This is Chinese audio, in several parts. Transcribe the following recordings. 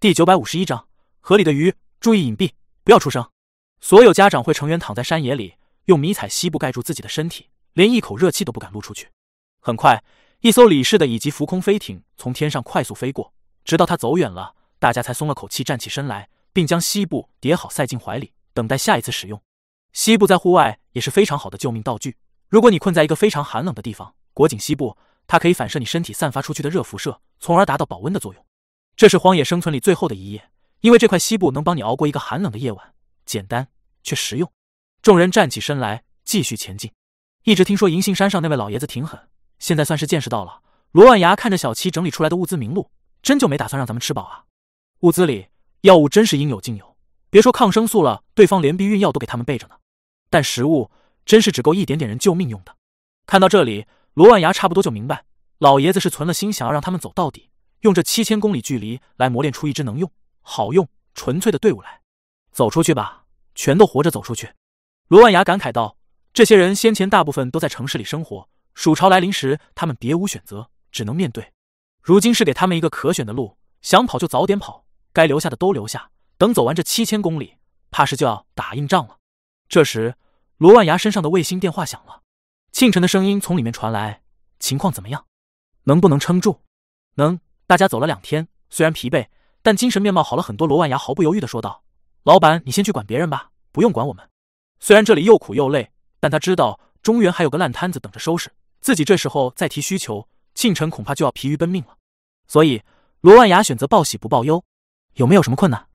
第九百五十一章河里的鱼，注意隐蔽，不要出声。所有家长会成员躺在山野里，用迷彩西布盖住自己的身体，连一口热气都不敢露出去。很快，一艘李氏的乙级浮空飞艇从天上快速飞过，直到它走远了，大家才松了口气，站起身来，并将西部叠好塞进怀里，等待下一次使用。西部在户外也是非常好的救命道具。如果你困在一个非常寒冷的地方，裹紧西部，它可以反射你身体散发出去的热辐射，从而达到保温的作用。这是荒野生存里最后的一页，因为这块西部能帮你熬过一个寒冷的夜晚，简单却实用。众人站起身来，继续前进。一直听说银杏山上那位老爷子挺狠，现在算是见识到了。罗万牙看着小七整理出来的物资名录，真就没打算让咱们吃饱啊？物资里药物真是应有尽有，别说抗生素了，对方连避孕药都给他们备着呢。但食物真是只够一点点人救命用的。看到这里，罗万牙差不多就明白，老爷子是存了心，想要让他们走到底。用这七千公里距离来磨练出一支能用、好用、纯粹的队伍来，走出去吧，全都活着走出去。罗万牙感慨道：“这些人先前大部分都在城市里生活，暑潮来临时，他们别无选择，只能面对。如今是给他们一个可选的路，想跑就早点跑，该留下的都留下。等走完这七千公里，怕是就要打硬仗了。”这时，罗万牙身上的卫星电话响了，庆晨的声音从里面传来：“情况怎么样？能不能撑住？能。”大家走了两天，虽然疲惫，但精神面貌好了很多。罗万牙毫不犹豫的说道：“老板，你先去管别人吧，不用管我们。虽然这里又苦又累，但他知道中原还有个烂摊子等着收拾。自己这时候再提需求，庆城恐怕就要疲于奔命了。所以，罗万牙选择报喜不报忧。有没有什么困难？”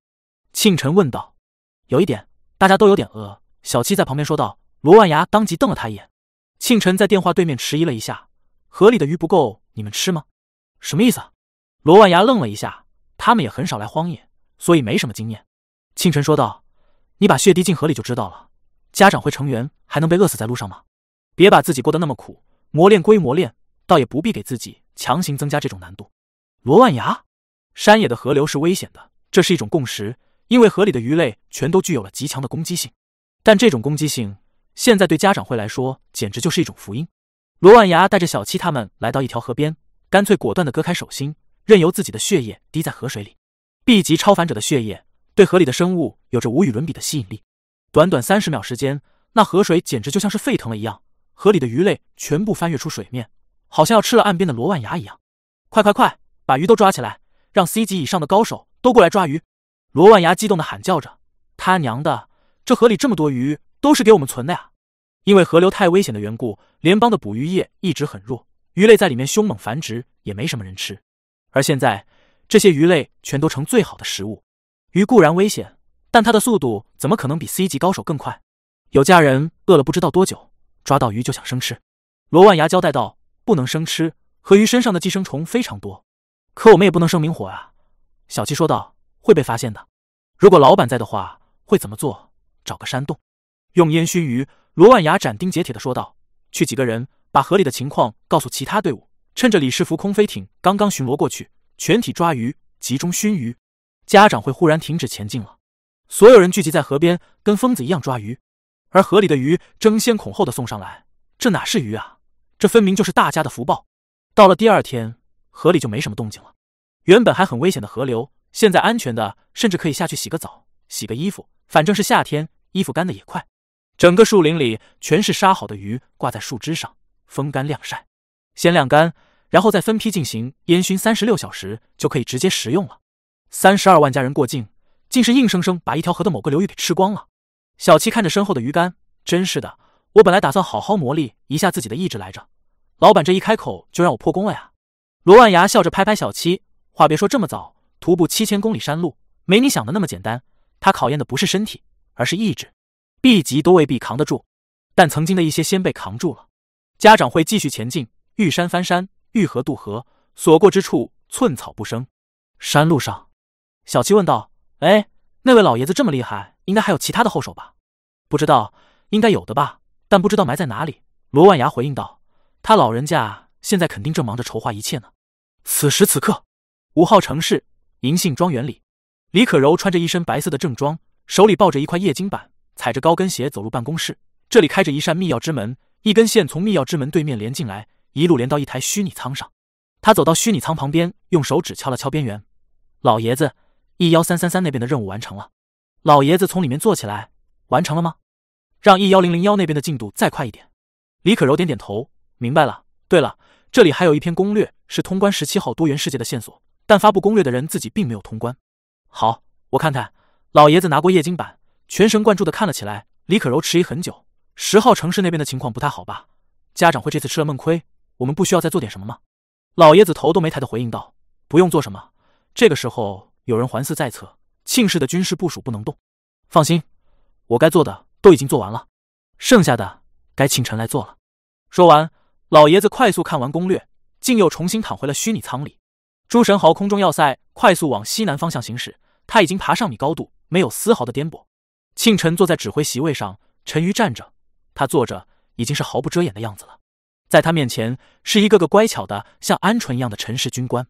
庆城问道。“有一点，大家都有点饿。”小七在旁边说道。罗万牙当即瞪了他一眼。庆晨在电话对面迟疑了一下：“河里的鱼不够，你们吃吗？什么意思啊？”罗万牙愣了一下，他们也很少来荒野，所以没什么经验。清晨说道：“你把血滴进河里就知道了。家长会成员还能被饿死在路上吗？别把自己过得那么苦。磨练归磨练，倒也不必给自己强行增加这种难度。”罗万牙，山野的河流是危险的，这是一种共识，因为河里的鱼类全都具有了极强的攻击性。但这种攻击性，现在对家长会来说简直就是一种福音。罗万牙带着小七他们来到一条河边，干脆果断的割开手心。任由自己的血液滴在河水里，B 级超凡者的血液对河里的生物有着无与伦比的吸引力。短短三十秒时间，那河水简直就像是沸腾了一样，河里的鱼类全部翻跃出水面，好像要吃了岸边的罗万牙一样。快快快，把鱼都抓起来，让 C 级以上的高手都过来抓鱼！罗万牙激动的喊叫着：“他娘的，这河里这么多鱼，都是给我们存的呀！”因为河流太危险的缘故，联邦的捕鱼业一直很弱，鱼类在里面凶猛繁殖，也没什么人吃。而现在，这些鱼类全都成最好的食物。鱼固然危险，但它的速度怎么可能比 C 级高手更快？有家人饿了不知道多久，抓到鱼就想生吃。罗万牙交代道：“不能生吃，河鱼身上的寄生虫非常多。可我们也不能生明火啊。”小七说道：“会被发现的。如果老板在的话，会怎么做？找个山洞，用烟熏鱼。”罗万牙斩钉截铁的说道：“去几个人，把河里的情况告诉其他队伍。”趁着李世福空飞艇刚刚巡逻过去，全体抓鱼，集中熏鱼。家长会忽然停止前进了，所有人聚集在河边，跟疯子一样抓鱼。而河里的鱼争先恐后的送上来，这哪是鱼啊？这分明就是大家的福报。到了第二天，河里就没什么动静了。原本还很危险的河流，现在安全的，甚至可以下去洗个澡、洗个衣服。反正是夏天，衣服干的也快。整个树林里全是杀好的鱼，挂在树枝上，风干晾晒。先晾干，然后再分批进行烟熏，三十六小时就可以直接食用了。三十二万家人过境，竟是硬生生把一条河的某个流域给吃光了。小七看着身后的鱼竿，真是的，我本来打算好好磨砺一下自己的意志来着，老板这一开口就让我破功了呀。罗万牙笑着拍拍小七，话别说这么早，徒步七千公里山路，没你想的那么简单。他考验的不是身体，而是意志。B 级都未必扛得住，但曾经的一些先辈扛住了。家长会继续前进。遇山翻山，遇河渡河，所过之处寸草不生。山路上，小七问道：“哎，那位老爷子这么厉害，应该还有其他的后手吧？”“不知道，应该有的吧，但不知道埋在哪里。”罗万牙回应道：“他老人家现在肯定正忙着筹划一切呢。”此时此刻，五号城市银杏庄园里，李可柔穿着一身白色的正装，手里抱着一块液晶板，踩着高跟鞋走入办公室。这里开着一扇密钥之门，一根线从密钥之门对面连进来。一路连到一台虚拟舱上，他走到虚拟舱旁边，用手指敲了敲边缘。老爷子，，E 幺三三三那边的任务完成了。老爷子从里面坐起来，完成了吗？让 E 幺零零幺那边的进度再快一点。李可柔点点头，明白了。对了，这里还有一篇攻略，是通关十七号多元世界的线索，但发布攻略的人自己并没有通关。好，我看看。老爷子拿过液晶板，全神贯注的看了起来。李可柔迟疑很久，十号城市那边的情况不太好吧？家长会这次吃了闷亏，我们不需要再做点什么吗？老爷子头都没抬的回应道：“不用做什么。这个时候有人环伺在侧，庆氏的军事部署不能动。放心，我该做的都已经做完了，剩下的该庆晨来做了。”说完，老爷子快速看完攻略，竟又重新躺回了虚拟舱里。诸神豪空中要塞快速往西南方向行驶，他已经爬上米高度，没有丝毫的颠簸。庆晨坐在指挥席位上，陈瑜站着，他坐着已经是毫不遮掩的样子了。在他面前是一个个乖巧的像鹌鹑一样的陈氏军官。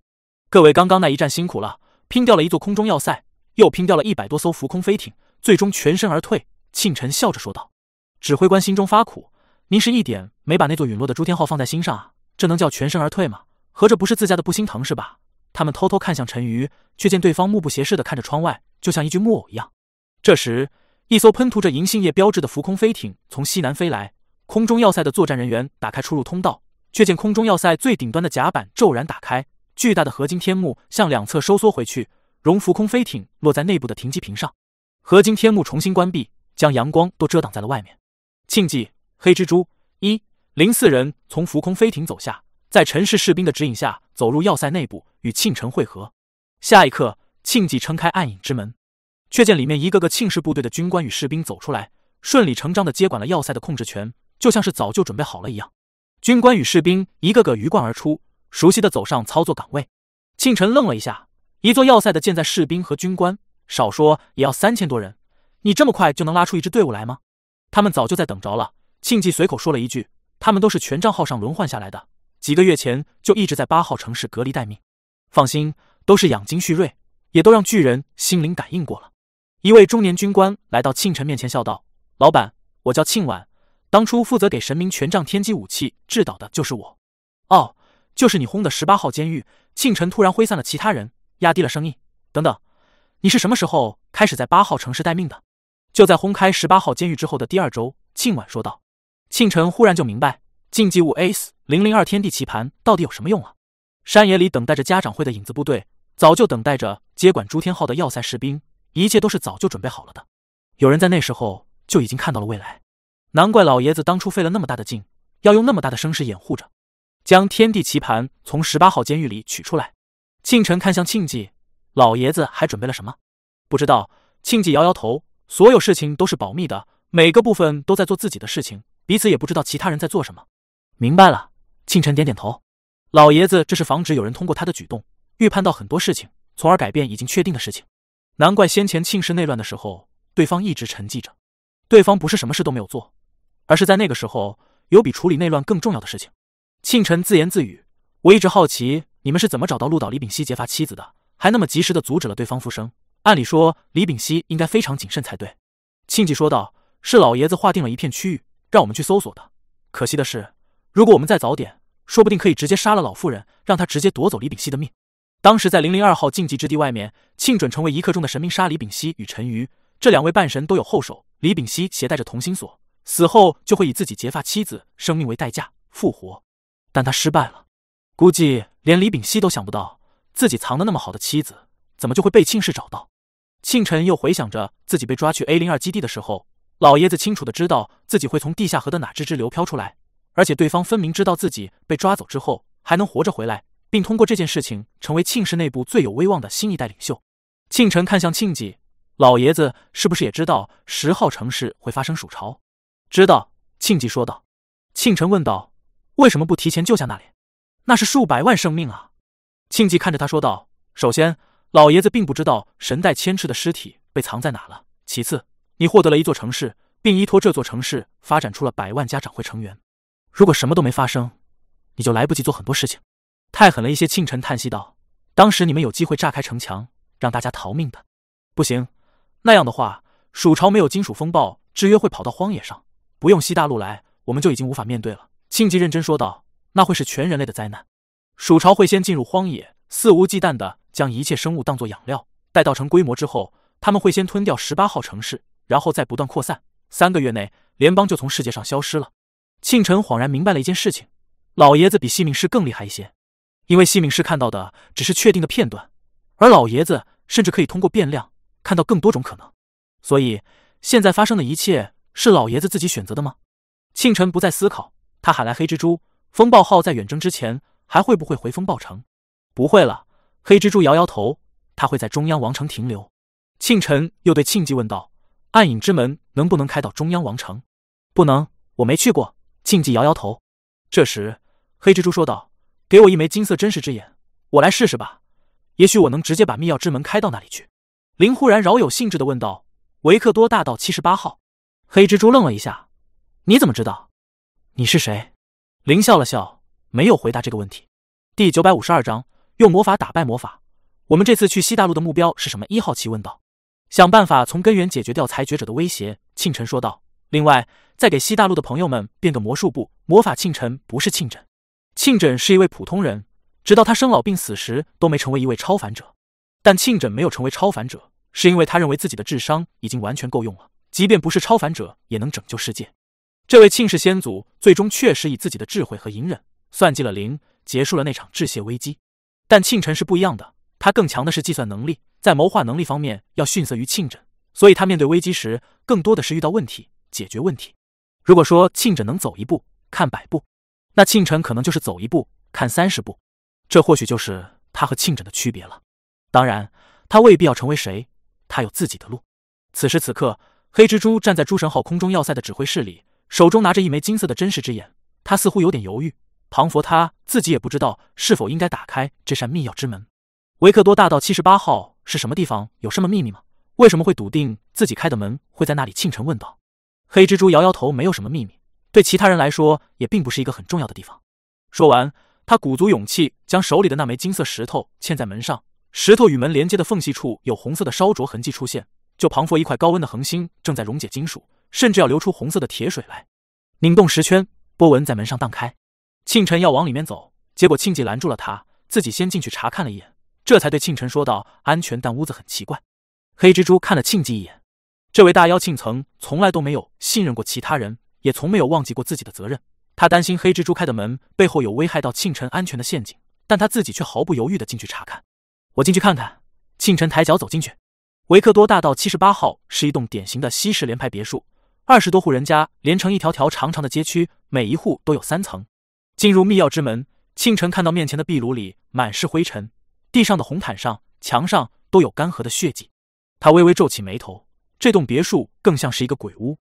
各位刚刚那一战辛苦了，拼掉了一座空中要塞，又拼掉了一百多艘浮空飞艇，最终全身而退。庆晨笑着说道：“指挥官心中发苦，您是一点没把那座陨落的朱天浩放在心上啊？这能叫全身而退吗？合着不是自家的不心疼是吧？”他们偷偷看向陈瑜，却见对方目不斜视的看着窗外，就像一具木偶一样。这时。一艘喷涂着银杏叶标志的浮空飞艇从西南飞来，空中要塞的作战人员打开出入通道，却见空中要塞最顶端的甲板骤然打开，巨大的合金天幕向两侧收缩回去，容浮空飞艇落在内部的停机坪上。合金天幕重新关闭，将阳光都遮挡在了外面。庆忌、黑蜘蛛一零四人从浮空飞艇走下，在陈氏士兵的指引下走入要塞内部，与庆城会合。下一刻，庆忌撑开暗影之门。却见里面一个个庆氏部队的军官与士兵走出来，顺理成章的接管了要塞的控制权，就像是早就准备好了一样。军官与士兵一个个鱼贯而出，熟悉的走上操作岗位。庆晨愣了一下，一座要塞的建在士兵和军官，少说也要三千多人，你这么快就能拉出一支队伍来吗？他们早就在等着了。庆忌随口说了一句：“他们都是权杖号上轮换下来的，几个月前就一直在八号城市隔离待命。放心，都是养精蓄锐，也都让巨人心灵感应过了。”一位中年军官来到庆晨面前，笑道：“老板，我叫庆晚，当初负责给神明权杖天机武器制导的就是我。哦，就是你轰的十八号监狱。”庆晨突然挥散了其他人，压低了声音：“等等，你是什么时候开始在八号城市待命的？”就在轰开十八号监狱之后的第二周，庆晚说道。庆晨忽然就明白，竞技物 ACE 零零二天地棋盘到底有什么用了。山野里等待着家长会的影子部队，早就等待着接管朱天浩的要塞士兵。一切都是早就准备好了的，有人在那时候就已经看到了未来，难怪老爷子当初费了那么大的劲，要用那么大的声势掩护着，将天地棋盘从十八号监狱里取出来。庆晨看向庆忌，老爷子还准备了什么？不知道。庆忌摇摇头，所有事情都是保密的，每个部分都在做自己的事情，彼此也不知道其他人在做什么。明白了。庆晨点点头，老爷子这是防止有人通过他的举动预判到很多事情，从而改变已经确定的事情。难怪先前庆氏内乱的时候，对方一直沉寂着。对方不是什么事都没有做，而是在那个时候有比处理内乱更重要的事情。庆晨自言自语：“我一直好奇你们是怎么找到鹿岛李炳熙劫法妻子的，还那么及时的阻止了对方复生。按理说李炳熙应该非常谨慎才对。”庆忌说道：“是老爷子划定了一片区域，让我们去搜索的。可惜的是，如果我们再早点，说不定可以直接杀了老妇人，让他直接夺走李炳熙的命。”当时在零零二号禁忌之地外面，庆准成为一刻钟的神明杀李炳熙与陈瑜这两位半神都有后手。李炳熙携带着同心锁，死后就会以自己结发妻子生命为代价复活，但他失败了。估计连李炳熙都想不到，自己藏的那么好的妻子，怎么就会被庆氏找到？庆晨又回想着自己被抓去 A 零二基地的时候，老爷子清楚的知道自己会从地下河的哪支支流飘出来，而且对方分明知道自己被抓走之后还能活着回来。并通过这件事情成为庆氏内部最有威望的新一代领袖。庆晨看向庆忌老爷子，是不是也知道十号城市会发生鼠潮？知道。庆忌说道。庆晨问道：“为什么不提前救下那里？那是数百万生命啊！”庆忌看着他说道：“首先，老爷子并不知道神代千赤的尸体被藏在哪了。其次，你获得了一座城市，并依托这座城市发展出了百万家长会成员。如果什么都没发生，你就来不及做很多事情。”太狠了一些，庆晨叹息道：“当时你们有机会炸开城墙，让大家逃命的，不行。那样的话，蜀朝没有金属风暴制约，会跑到荒野上，不用西大陆来，我们就已经无法面对了。”庆忌认真说道：“那会是全人类的灾难。蜀朝会先进入荒野，肆无忌惮的将一切生物当作养料，待到成规模之后，他们会先吞掉十八号城市，然后再不断扩散。三个月内，联邦就从世界上消失了。庆晨恍然明白了一件事情：老爷子比西敏师更厉害一些，因为西敏师看到的只是确定的片段，而老爷子甚至可以通过变量看到更多种可能。所以，现在发生的一切是老爷子自己选择的吗？庆晨不再思考，他喊来黑蜘蛛。风暴号在远征之前还会不会回风暴城？不会了。黑蜘蛛摇摇头，他会在中央王城停留。庆晨又对庆忌问道：“暗影之门能不能开到中央王城？”“不能，我没去过。”庆忌摇摇头。这时，黑蜘蛛说道：“给我一枚金色真实之眼，我来试试吧。也许我能直接把密钥之门开到那里去。”林忽然饶有兴致的问道：“维克多大道七十八号？”黑蜘蛛愣了一下：“你怎么知道？你是谁？”林笑了笑，没有回答这个问题。第九百五十二章。用魔法打败魔法。我们这次去西大陆的目标是什么？一号奇问道。想办法从根源解决掉裁决者的威胁。庆晨说道。另外，再给西大陆的朋友们变个魔术部。魔法庆晨不是庆枕，庆枕是一位普通人，直到他生老病死时都没成为一位超凡者。但庆枕没有成为超凡者，是因为他认为自己的智商已经完全够用了，即便不是超凡者也能拯救世界。这位庆氏先祖最终确实以自己的智慧和隐忍算计了灵，结束了那场致谢危机。但庆晨是不一样的，他更强的是计算能力，在谋划能力方面要逊色于庆枕，所以他面对危机时更多的是遇到问题解决问题。如果说庆枕能走一步看百步，那庆晨可能就是走一步看三十步，这或许就是他和庆枕的区别了。当然，他未必要成为谁，他有自己的路。此时此刻，黑蜘蛛站在诸神号空中要塞的指挥室里，手中拿着一枚金色的真实之眼，他似乎有点犹豫。庞佛他自己也不知道是否应该打开这扇密钥之门。维克多大道七十八号是什么地方？有什么秘密吗？为什么会笃定自己开的门会在那里？庆晨问道。黑蜘蛛摇摇头，没有什么秘密，对其他人来说也并不是一个很重要的地方。说完，他鼓足勇气，将手里的那枚金色石头嵌在门上。石头与门连接的缝隙处有红色的烧灼痕迹出现，就旁佛一块高温的恒星正在溶解金属，甚至要流出红色的铁水来。拧动石圈，波纹在门上荡开。庆晨要往里面走，结果庆忌拦住了他，自己先进去查看了一眼，这才对庆晨说道：“安全，但屋子很奇怪。”黑蜘蛛看了庆忌一眼，这位大妖庆曾从来都没有信任过其他人，也从没有忘记过自己的责任。他担心黑蜘蛛开的门背后有危害到庆晨安全的陷阱，但他自己却毫不犹豫的进去查看。我进去看看。庆晨抬脚走进去，维克多大道七十八号是一栋典型的西式联排别墅，二十多户人家连成一条条长长的街区，每一户都有三层。进入密钥之门，庆晨看到面前的壁炉里满是灰尘，地上的红毯上、墙上都有干涸的血迹。他微微皱起眉头，这栋别墅更像是一个鬼屋。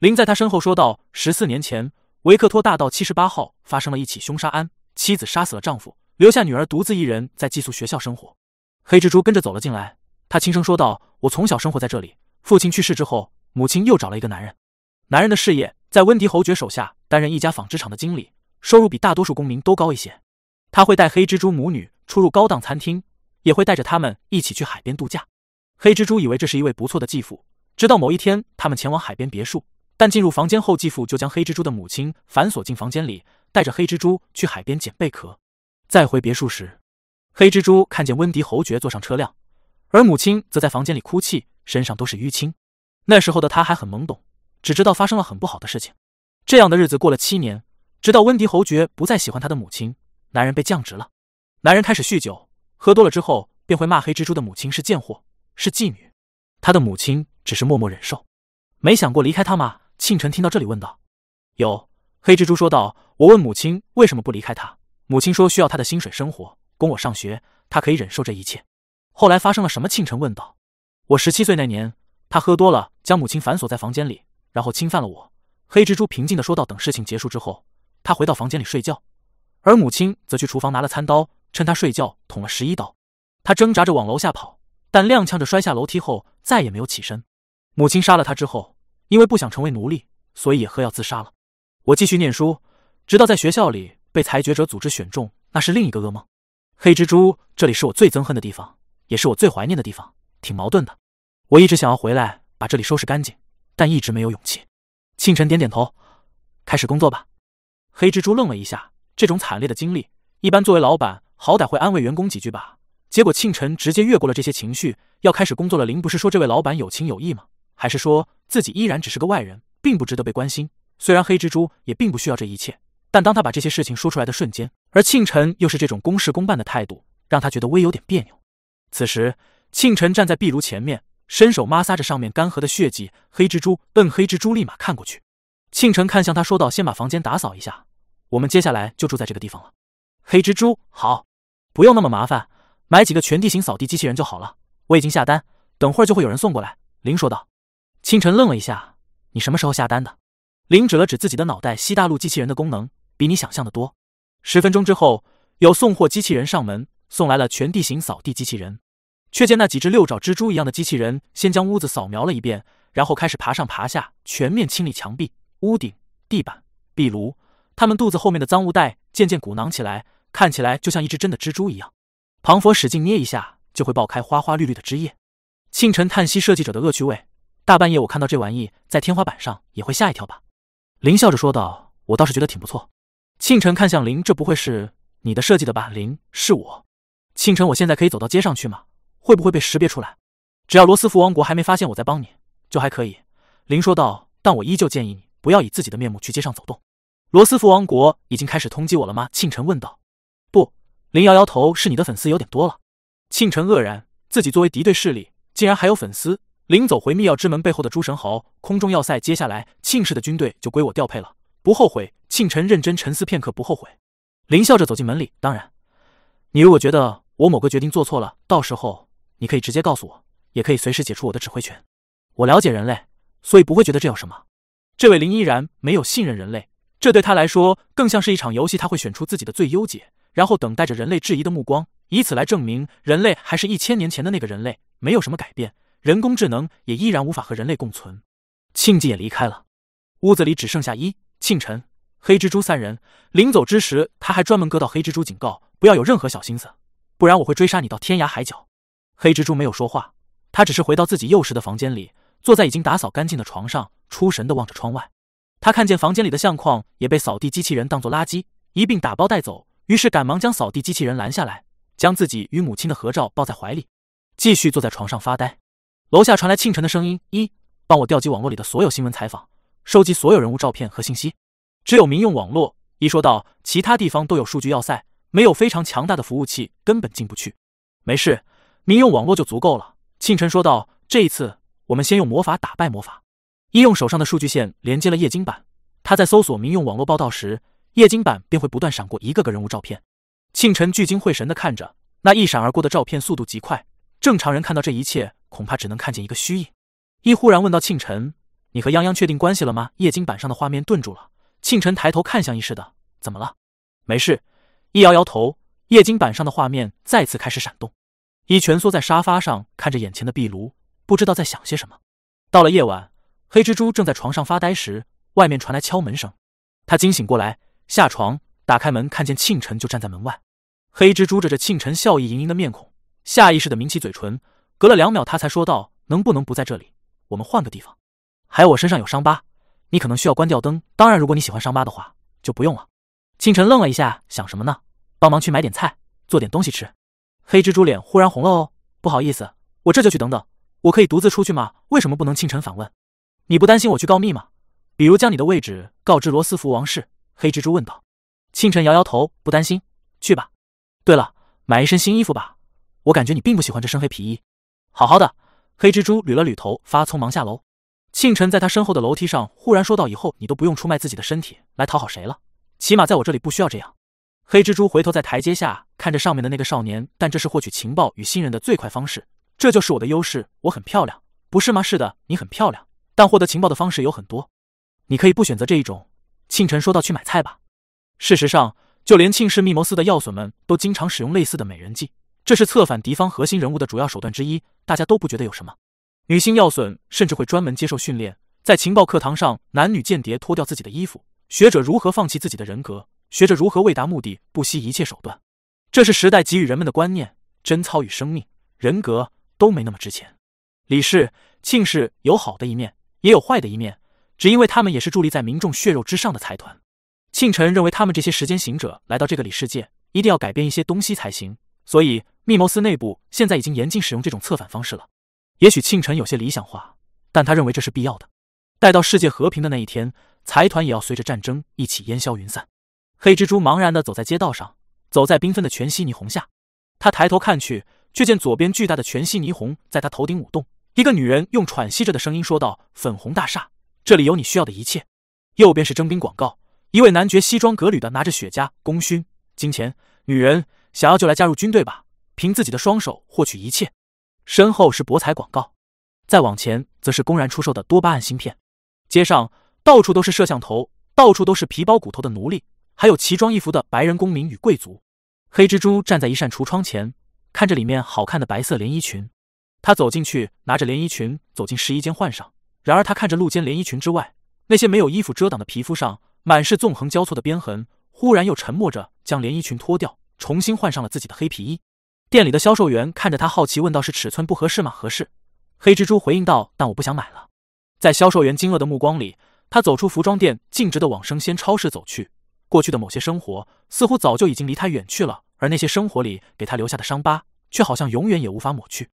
林在他身后说道：“十四年前，维克托大道七十八号发生了一起凶杀案，妻子杀死了丈夫，留下女儿独自一人在寄宿学校生活。”黑蜘蛛跟着走了进来，他轻声说道：“我从小生活在这里，父亲去世之后，母亲又找了一个男人，男人的事业在温迪侯爵手下担任一家纺织厂的经理。”收入比大多数公民都高一些，他会带黑蜘蛛母女出入高档餐厅，也会带着他们一起去海边度假。黑蜘蛛以为这是一位不错的继父，直到某一天他们前往海边别墅，但进入房间后，继父就将黑蜘蛛的母亲反锁进房间里，带着黑蜘蛛去海边捡贝壳。再回别墅时，黑蜘蛛看见温迪侯爵坐上车辆，而母亲则在房间里哭泣，身上都是淤青。那时候的他还很懵懂，只知道发生了很不好的事情。这样的日子过了七年。直到温迪侯爵不再喜欢他的母亲，男人被降职了。男人开始酗酒，喝多了之后便会骂黑蜘蛛的母亲是贱货，是妓女。他的母亲只是默默忍受，没想过离开他吗？庆晨听到这里问道。有，黑蜘蛛说道。我问母亲为什么不离开他，母亲说需要他的薪水生活，供我上学，他可以忍受这一切。后来发生了什么？庆晨问道。我十七岁那年，他喝多了，将母亲反锁在房间里，然后侵犯了我。黑蜘蛛平静地说道。等事情结束之后。他回到房间里睡觉，而母亲则去厨房拿了餐刀，趁他睡觉捅了十一刀。他挣扎着往楼下跑，但踉跄着摔下楼梯后再也没有起身。母亲杀了他之后，因为不想成为奴隶，所以也喝药自杀了。我继续念书，直到在学校里被裁决者组织选中，那是另一个噩梦。黑蜘蛛，这里是我最憎恨的地方，也是我最怀念的地方，挺矛盾的。我一直想要回来把这里收拾干净，但一直没有勇气。庆晨点点头，开始工作吧。黑蜘蛛愣了一下，这种惨烈的经历，一般作为老板，好歹会安慰员工几句吧。结果庆晨直接越过了这些情绪，要开始工作了。林不是说这位老板有情有义吗？还是说自己依然只是个外人，并不值得被关心？虽然黑蜘蛛也并不需要这一切，但当他把这些事情说出来的瞬间，而庆晨又是这种公事公办的态度，让他觉得微有点别扭。此时，庆晨站在壁炉前面，伸手摩挲着上面干涸的血迹。黑蜘蛛瞪黑蜘蛛，立马看过去。庆晨看向他，说道：“先把房间打扫一下，我们接下来就住在这个地方了。”黑蜘蛛好，不用那么麻烦，买几个全地形扫地机器人就好了。我已经下单，等会儿就会有人送过来。”林说道。庆晨愣了一下：“你什么时候下单的？”林指了指自己的脑袋，西大陆机器人的功能比你想象的多。十分钟之后，有送货机器人上门，送来了全地形扫地机器人。却见那几只六爪蜘蛛一样的机器人，先将屋子扫描了一遍，然后开始爬上爬下，全面清理墙壁、屋顶、地板、壁炉。他们肚子后面的脏物袋渐渐鼓囊起来，看起来就像一只真的蜘蛛一样。庞佛使劲捏一下，就会爆开花花绿绿的汁液。庆晨叹息设计者的恶趣味，大半夜我看到这玩意在天花板上，也会吓一跳吧？林笑着说道：“我倒是觉得挺不错。”庆晨看向林：“这不会是你的设计的吧？”林：“是我。”庆晨：“我现在可以走到街上去吗？”会不会被识别出来？只要罗斯福王国还没发现我在帮你，就还可以。”林说道。“但我依旧建议你不要以自己的面目去街上走动。”罗斯福王国已经开始通缉我了吗？庆晨问道。“不。”林摇摇头，“是你的粉丝有点多了。”庆晨愕然，自己作为敌对势力，竟然还有粉丝。临走回密钥之门背后的诸神豪空中要塞，接下来庆氏的军队就归我调配了，不后悔。庆晨认真沉思片刻，不后悔。林笑着走进门里。当然，你如果觉得我某个决定做错了，到时候。你可以直接告诉我，也可以随时解除我的指挥权。我了解人类，所以不会觉得这有什么。这位林依然没有信任人类，这对他来说更像是一场游戏。他会选出自己的最优解，然后等待着人类质疑的目光，以此来证明人类还是一千年前的那个人类，没有什么改变。人工智能也依然无法和人类共存。庆忌也离开了，屋子里只剩下一庆晨、黑蜘蛛三人。临走之时，他还专门割到黑蜘蛛警告：不要有任何小心思，不然我会追杀你到天涯海角。黑蜘蛛没有说话，他只是回到自己幼时的房间里，坐在已经打扫干净的床上，出神的望着窗外。他看见房间里的相框也被扫地机器人当作垃圾一并打包带走，于是赶忙将扫地机器人拦下来，将自己与母亲的合照抱在怀里，继续坐在床上发呆。楼下传来庆晨的声音：“一，帮我调集网络里的所有新闻采访，收集所有人物照片和信息。只有民用网络。”一说到：“其他地方都有数据要塞，没有非常强大的服务器，根本进不去。”没事。民用网络就足够了，庆晨说道。这一次，我们先用魔法打败魔法。一用手上的数据线连接了液晶板，他在搜索民用网络报道时，液晶板便会不断闪过一个个人物照片。庆晨聚精会神地看着那一闪而过的照片，速度极快，正常人看到这一切，恐怕只能看见一个虚影。一忽然问道：“庆晨，你和泱泱确定关系了吗？”液晶板上的画面顿住了，庆晨抬头看向一似的：“怎么了？”“没事。”一摇摇头，液晶板上的画面再次开始闪动。一蜷缩在沙发上，看着眼前的壁炉，不知道在想些什么。到了夜晚，黑蜘蛛正在床上发呆时，外面传来敲门声。他惊醒过来，下床打开门，看见庆晨就站在门外。黑蜘蛛着着庆晨笑意盈盈的面孔，下意识的抿起嘴唇。隔了两秒，他才说道：“能不能不在这里？我们换个地方。还有，我身上有伤疤，你可能需要关掉灯。当然，如果你喜欢伤疤的话，就不用了。”庆晨愣了一下，想什么呢？帮忙去买点菜，做点东西吃。黑蜘蛛脸忽然红了哦，不好意思，我这就去。等等，我可以独自出去吗？为什么不能？庆晨反问。你不担心我去告密吗？比如将你的位置告知罗斯福王室？黑蜘蛛问道。庆晨摇摇头，不担心，去吧。对了，买一身新衣服吧，我感觉你并不喜欢这身黑皮衣。好好的。黑蜘蛛捋了捋头，发匆忙下楼。庆晨在他身后的楼梯上忽然说道：“以后你都不用出卖自己的身体来讨好谁了，起码在我这里不需要这样。”黑蜘蛛回头在台阶下看着上面的那个少年，但这是获取情报与信任的最快方式，这就是我的优势。我很漂亮，不是吗？是的，你很漂亮，但获得情报的方式有很多，你可以不选择这一种。庆晨说道：“去买菜吧。”事实上，就连庆氏密谋司的要损们都经常使用类似的美人计，这是策反敌方核心人物的主要手段之一。大家都不觉得有什么。女性要损甚至会专门接受训练，在情报课堂上，男女间谍脱掉自己的衣服，学者如何放弃自己的人格。学着如何为达目的不惜一切手段，这是时代给予人们的观念。贞操与生命、人格都没那么值钱。李氏、庆氏有好的一面，也有坏的一面，只因为他们也是伫立在民众血肉之上的财团。庆晨认为，他们这些时间行者来到这个里世界，一定要改变一些东西才行。所以密谋司内部现在已经严禁使用这种策反方式了。也许庆晨有些理想化，但他认为这是必要的。待到世界和平的那一天，财团也要随着战争一起烟消云散。黑蜘蛛茫然地走在街道上，走在缤纷的全息霓虹下，他抬头看去，却见左边巨大的全息霓虹在他头顶舞动。一个女人用喘息着的声音说道：“粉红大厦，这里有你需要的一切。”右边是征兵广告，一位男爵西装革履的拿着雪茄、功勋、金钱。女人想要就来加入军队吧，凭自己的双手获取一切。身后是博彩广告，再往前则是公然出售的多巴胺芯片。街上到处都是摄像头，到处都是皮包骨头的奴隶，还有奇装异服的白人公民与贵族。黑蜘蛛站在一扇橱窗前，看着里面好看的白色连衣裙。他走进去，拿着连衣裙走进试衣间换上。然而他看着露肩连衣裙之外那些没有衣服遮挡的皮肤上满是纵横交错的边痕，忽然又沉默着将连衣裙脱掉，重新换上了自己的黑皮衣。店里的销售员看着他，好奇问道：“是尺寸不合适吗？”“合适。”黑蜘蛛回应道。“但我不想买了。”在销售员惊愕的目光里，他走出服装店，径直的往生鲜超市走去。过去的某些生活似乎早就已经离他远去了，而那些生活里给他留下的伤疤，却好像永远也无法抹去。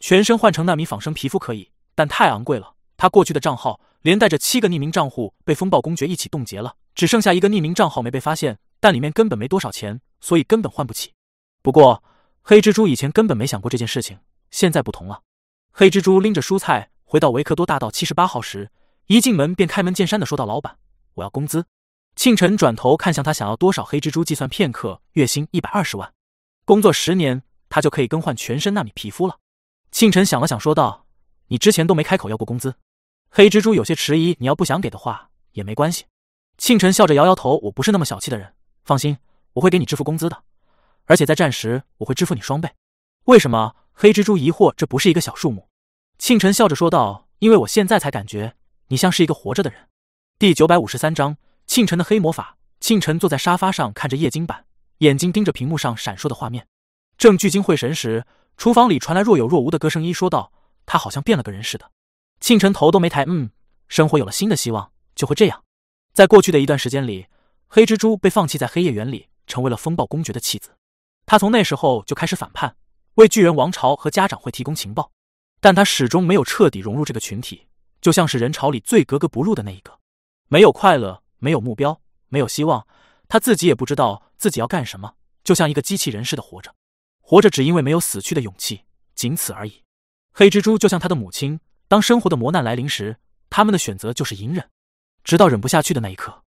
全身换成纳米仿生皮肤可以，但太昂贵了。他过去的账号连带着七个匿名账户被风暴公爵一起冻结了，只剩下一个匿名账号没被发现，但里面根本没多少钱，所以根本换不起。不过黑蜘蛛以前根本没想过这件事情，现在不同了。黑蜘蛛拎着蔬菜回到维克多大道七十八号时，一进门便开门见山的说道：“老板，我要工资。”庆晨转头看向他，想要多少？黑蜘蛛计算片刻，月薪一百二十万，工作十年，他就可以更换全身纳米皮肤了。庆晨想了想，说道：“你之前都没开口要过工资。”黑蜘蛛有些迟疑：“你要不想给的话也没关系。”庆晨笑着摇摇头：“我不是那么小气的人，放心，我会给你支付工资的，而且在战时我会支付你双倍。”为什么？黑蜘蛛疑惑：“这不是一个小数目。”庆晨笑着说道：“因为我现在才感觉你像是一个活着的人。”第九百五十三章：庆晨的黑魔法。庆晨坐在沙发上看着液晶板，眼睛盯着屏幕上闪烁的画面，正聚精会神时。厨房里传来若有若无的歌声，一说道：“他好像变了个人似的。”庆晨头都没抬，嗯，生活有了新的希望，就会这样。在过去的一段时间里，黑蜘蛛被放弃在黑夜园里，成为了风暴公爵的妻子。他从那时候就开始反叛，为巨人王朝和家长会提供情报，但他始终没有彻底融入这个群体，就像是人潮里最格格不入的那一个，没有快乐，没有目标，没有希望，他自己也不知道自己要干什么，就像一个机器人似的活着。活着只因为没有死去的勇气，仅此而已。黑蜘蛛就像他的母亲，当生活的磨难来临时，他们的选择就是隐忍，直到忍不下去的那一刻。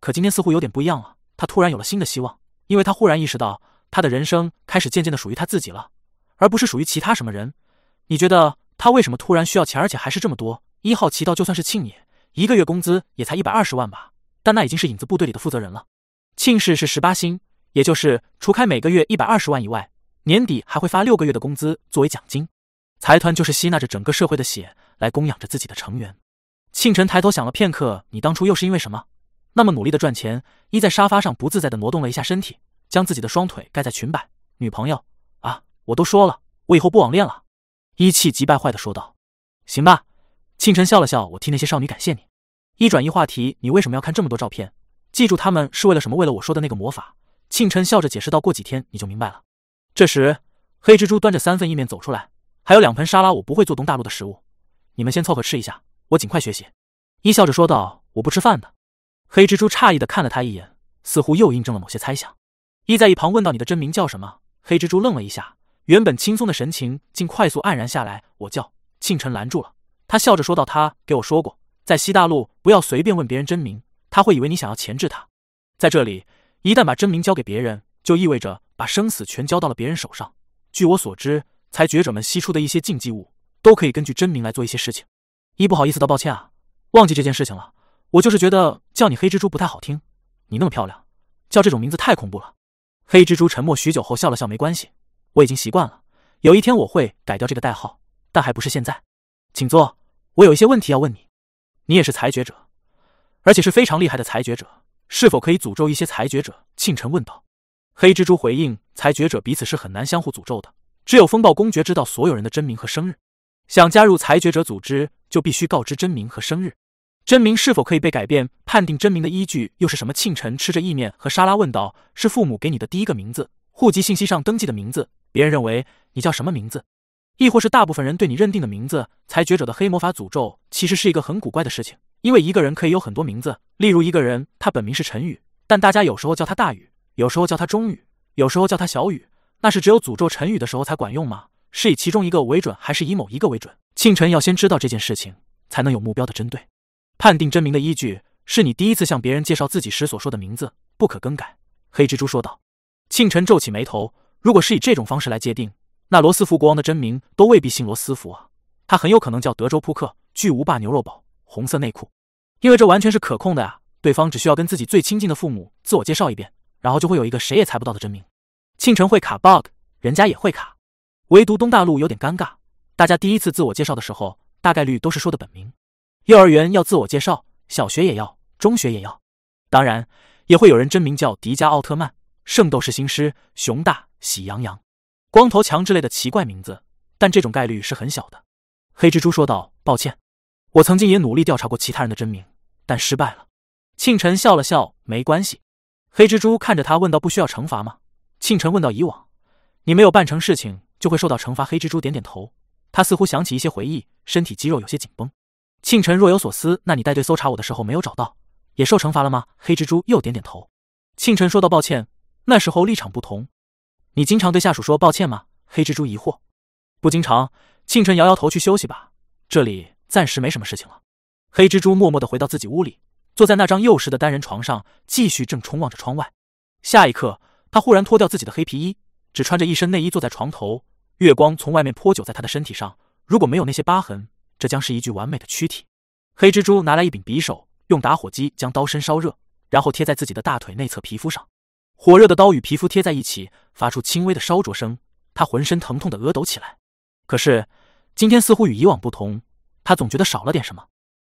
可今天似乎有点不一样了，他突然有了新的希望，因为他忽然意识到，他的人生开始渐渐的属于他自己了，而不是属于其他什么人。你觉得他为什么突然需要钱，而且还是这么多？一号奇道就算是庆爷，一个月工资也才一百二十万吧，但那已经是影子部队里的负责人了。庆氏是十八星，也就是除开每个月一百二十万以外。年底还会发六个月的工资作为奖金，财团就是吸纳着整个社会的血来供养着自己的成员。庆晨抬头想了片刻，你当初又是因为什么那么努力的赚钱？依在沙发上不自在的挪动了一下身体，将自己的双腿盖在裙摆。女朋友啊，我都说了，我以后不网恋了。一气急败坏的说道。行吧，庆晨笑了笑，我替那些少女感谢你。一转移话题，你为什么要看这么多照片？记住他们是为了什么？为了我说的那个魔法。庆晨笑着解释道，过几天你就明白了。这时，黑蜘蛛端着三份意面走出来，还有两盆沙拉。我不会做东大陆的食物，你们先凑合吃一下，我尽快学习。一笑着说道：“我不吃饭的。”黑蜘蛛诧异的看了他一眼，似乎又印证了某些猜想。一在一旁问道：“你的真名叫什么？”黑蜘蛛愣了一下，原本轻松的神情竟快速黯然下来。我叫庆晨，拦住了他，笑着说道：“他给我说过，在西大陆不要随便问别人真名，他会以为你想要钳制他。在这里，一旦把真名交给别人，就意味着……”把生死全交到了别人手上。据我所知，裁决者们吸出的一些禁忌物，都可以根据真名来做一些事情。一不好意思道抱歉啊，忘记这件事情了。我就是觉得叫你黑蜘蛛不太好听，你那么漂亮，叫这种名字太恐怖了。黑蜘蛛沉默许久后笑了笑，没关系，我已经习惯了。有一天我会改掉这个代号，但还不是现在。请坐，我有一些问题要问你。你也是裁决者，而且是非常厉害的裁决者，是否可以诅咒一些裁决者？庆晨问道。黑蜘蛛回应：“裁决者彼此是很难相互诅咒的，只有风暴公爵知道所有人的真名和生日。想加入裁决者组织，就必须告知真名和生日。真名是否可以被改变？判定真名的依据又是什么？”庆晨吃着意面和沙拉问道：“是父母给你的第一个名字，户籍信息上登记的名字，别人认为你叫什么名字，亦或是大部分人对你认定的名字，裁决者的黑魔法诅咒其实是一个很古怪的事情。因为一个人可以有很多名字，例如一个人他本名是陈宇，但大家有时候叫他大宇，有时候叫他中宇，有时候叫他小宇，那是只有诅咒陈宇的时候才管用吗？是以其中一个为准，还是以某一个为准？庆晨要先知道这件事情，才能有目标的针对。判定真名的依据是你第一次向别人介绍自己时所说的名字，不可更改。黑蜘蛛说道。庆晨皱起眉头，如果是以这种方式来界定，那罗斯福国王的真名都未必姓罗斯福啊，他很有可能叫德州扑克巨无霸牛肉堡红色内裤。因为这完全是可控的呀，对方只需要跟自己最亲近的父母自我介绍一遍，然后就会有一个谁也猜不到的真名。庆晨会卡 bug，人家也会卡，唯独东大陆有点尴尬。大家第一次自我介绍的时候，大概率都是说的本名。幼儿园要自我介绍，小学也要，中学也要。当然，也会有人真名叫迪迦奥特曼、圣斗士星矢、熊大、喜羊羊、光头强之类的奇怪名字，但这种概率是很小的。黑蜘蛛说道：“抱歉，我曾经也努力调查过其他人的真名。”但失败了。庆晨笑了笑，没关系。黑蜘蛛看着他问道：“不需要惩罚吗？”庆晨问道：“以往你没有办成事情，就会受到惩罚。”黑蜘蛛点点头。他似乎想起一些回忆，身体肌肉有些紧绷。庆晨若有所思：“那你带队搜查我的时候没有找到，也受惩罚了吗？”黑蜘蛛又点点头。庆晨说道：“抱歉，那时候立场不同。”你经常对下属说抱歉吗？黑蜘蛛疑惑。不经常。庆晨摇摇头：“去休息吧，这里暂时没什么事情了。”黑蜘蛛默默地回到自己屋里，坐在那张幼时的单人床上，继续正冲望着窗外。下一刻，他忽然脱掉自己的黑皮衣，只穿着一身内衣坐在床头。月光从外面泼酒在他的身体上，如果没有那些疤痕，这将是一具完美的躯体。黑蜘蛛拿来一柄匕首，用打火机将刀身烧热，然后贴在自己的大腿内侧皮肤上。火热的刀与皮肤贴在一起，发出轻微的烧灼声。他浑身疼痛的额抖起来。可是今天似乎与以往不同，他总觉得少了点什么。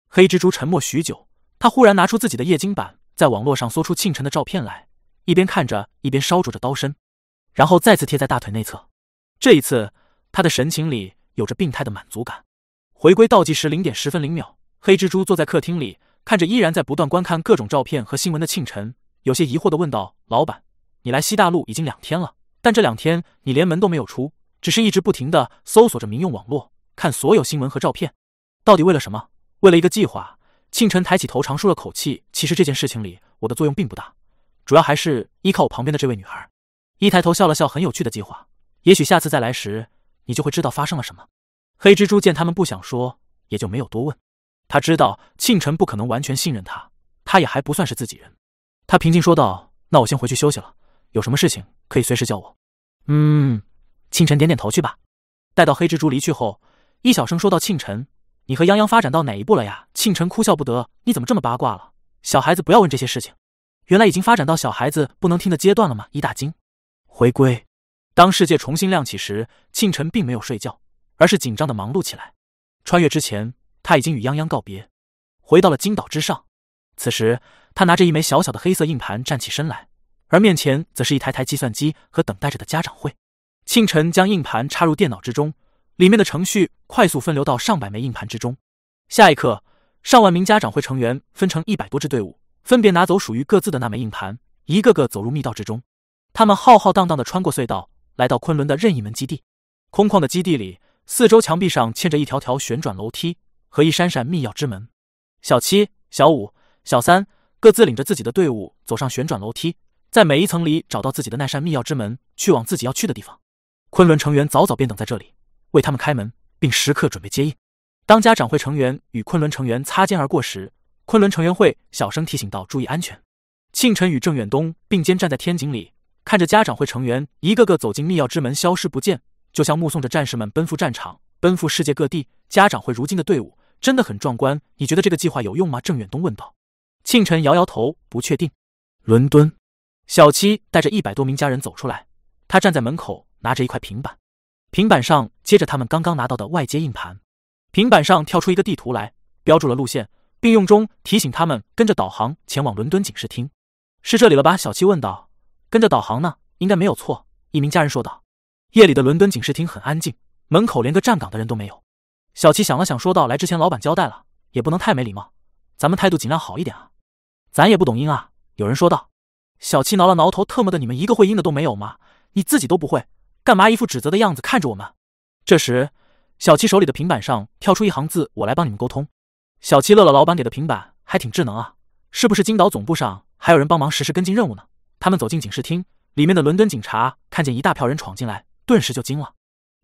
黑蜘蛛沉默许久，他忽然拿出自己的液晶板，在网络上搜出庆晨的照片来，一边看着一边烧灼着刀身，然后再次贴在大腿内侧。这一次，他的神情里有着病态的满足感。回归倒计时零点十分零秒，黑蜘蛛坐在客厅里，看着依然在不断观看各种照片和新闻的庆晨，有些疑惑的问道：“老板，你来西大陆已经两天了，但这两天你连门都没有出，只是一直不停的搜索着民用网络，看所有新闻和照片，到底为了什么？”为了一个计划，庆晨抬起头，长舒了口气。其实这件事情里，我的作用并不大，主要还是依靠我旁边的这位女孩。一抬头笑了笑，很有趣的计划。也许下次再来时，你就会知道发生了什么。黑蜘蛛见他们不想说，也就没有多问。他知道庆晨不可能完全信任他，他也还不算是自己人。他平静说道：“那我先回去休息了，有什么事情可以随时叫我。”嗯，庆晨点点头去吧。待到黑蜘蛛离去后，一小声说道：“庆晨。”你和杨洋发展到哪一步了呀？庆晨哭笑不得。你怎么这么八卦了？小孩子不要问这些事情。原来已经发展到小孩子不能听的阶段了吗？一大惊。回归。当世界重新亮起时，庆晨并没有睡觉，而是紧张的忙碌起来。穿越之前，他已经与泱泱告别，回到了金岛之上。此时，他拿着一枚小小的黑色硬盘站起身来，而面前则是一台台计算机和等待着的家长会。庆晨将硬盘插入电脑之中。里面的程序快速分流到上百枚硬盘之中。下一刻，上万名家长会成员分成一百多支队伍，分别拿走属于各自的那枚硬盘，一个个走入密道之中。他们浩浩荡荡地穿过隧道，来到昆仑的任意门基地。空旷的基地里，四周墙壁上嵌着一条条旋转楼梯和一扇扇密钥之门。小七、小五、小三各自领着自己的队伍走上旋转楼梯，在每一层里找到自己的那扇密钥之门，去往自己要去的地方。昆仑成员早早便等在这里。为他们开门，并时刻准备接应。当家长会成员与昆仑成员擦肩而过时，昆仑成员会小声提醒道：“注意安全。”庆晨与郑远东并肩站在天井里，看着家长会成员一个个走进密钥之门，消失不见，就像目送着战士们奔赴战场，奔赴世界各地。家长会如今的队伍真的很壮观。你觉得这个计划有用吗？郑远东问道。庆晨摇摇头，不确定。伦敦，小七带着一百多名家人走出来，他站在门口，拿着一块平板。平板上接着他们刚刚拿到的外接硬盘，平板上跳出一个地图来，标注了路线，并用钟提醒他们跟着导航前往伦敦警视厅。是这里了吧？小七问道。跟着导航呢，应该没有错。一名家人说道。夜里的伦敦警视厅很安静，门口连个站岗的人都没有。小七想了想，说道：“来之前老板交代了，也不能太没礼貌，咱们态度尽量好一点啊。”咱也不懂音啊。有人说道。小七挠了挠头，特么的，你们一个会音的都没有吗？你自己都不会。干嘛一副指责的样子看着我们？这时，小七手里的平板上跳出一行字：“我来帮你们沟通。”小七乐了，老板给的平板还挺智能啊！是不是金岛总部上还有人帮忙实时跟进任务呢？他们走进警视厅，里面的伦敦警察看见一大票人闯进来，顿时就惊了。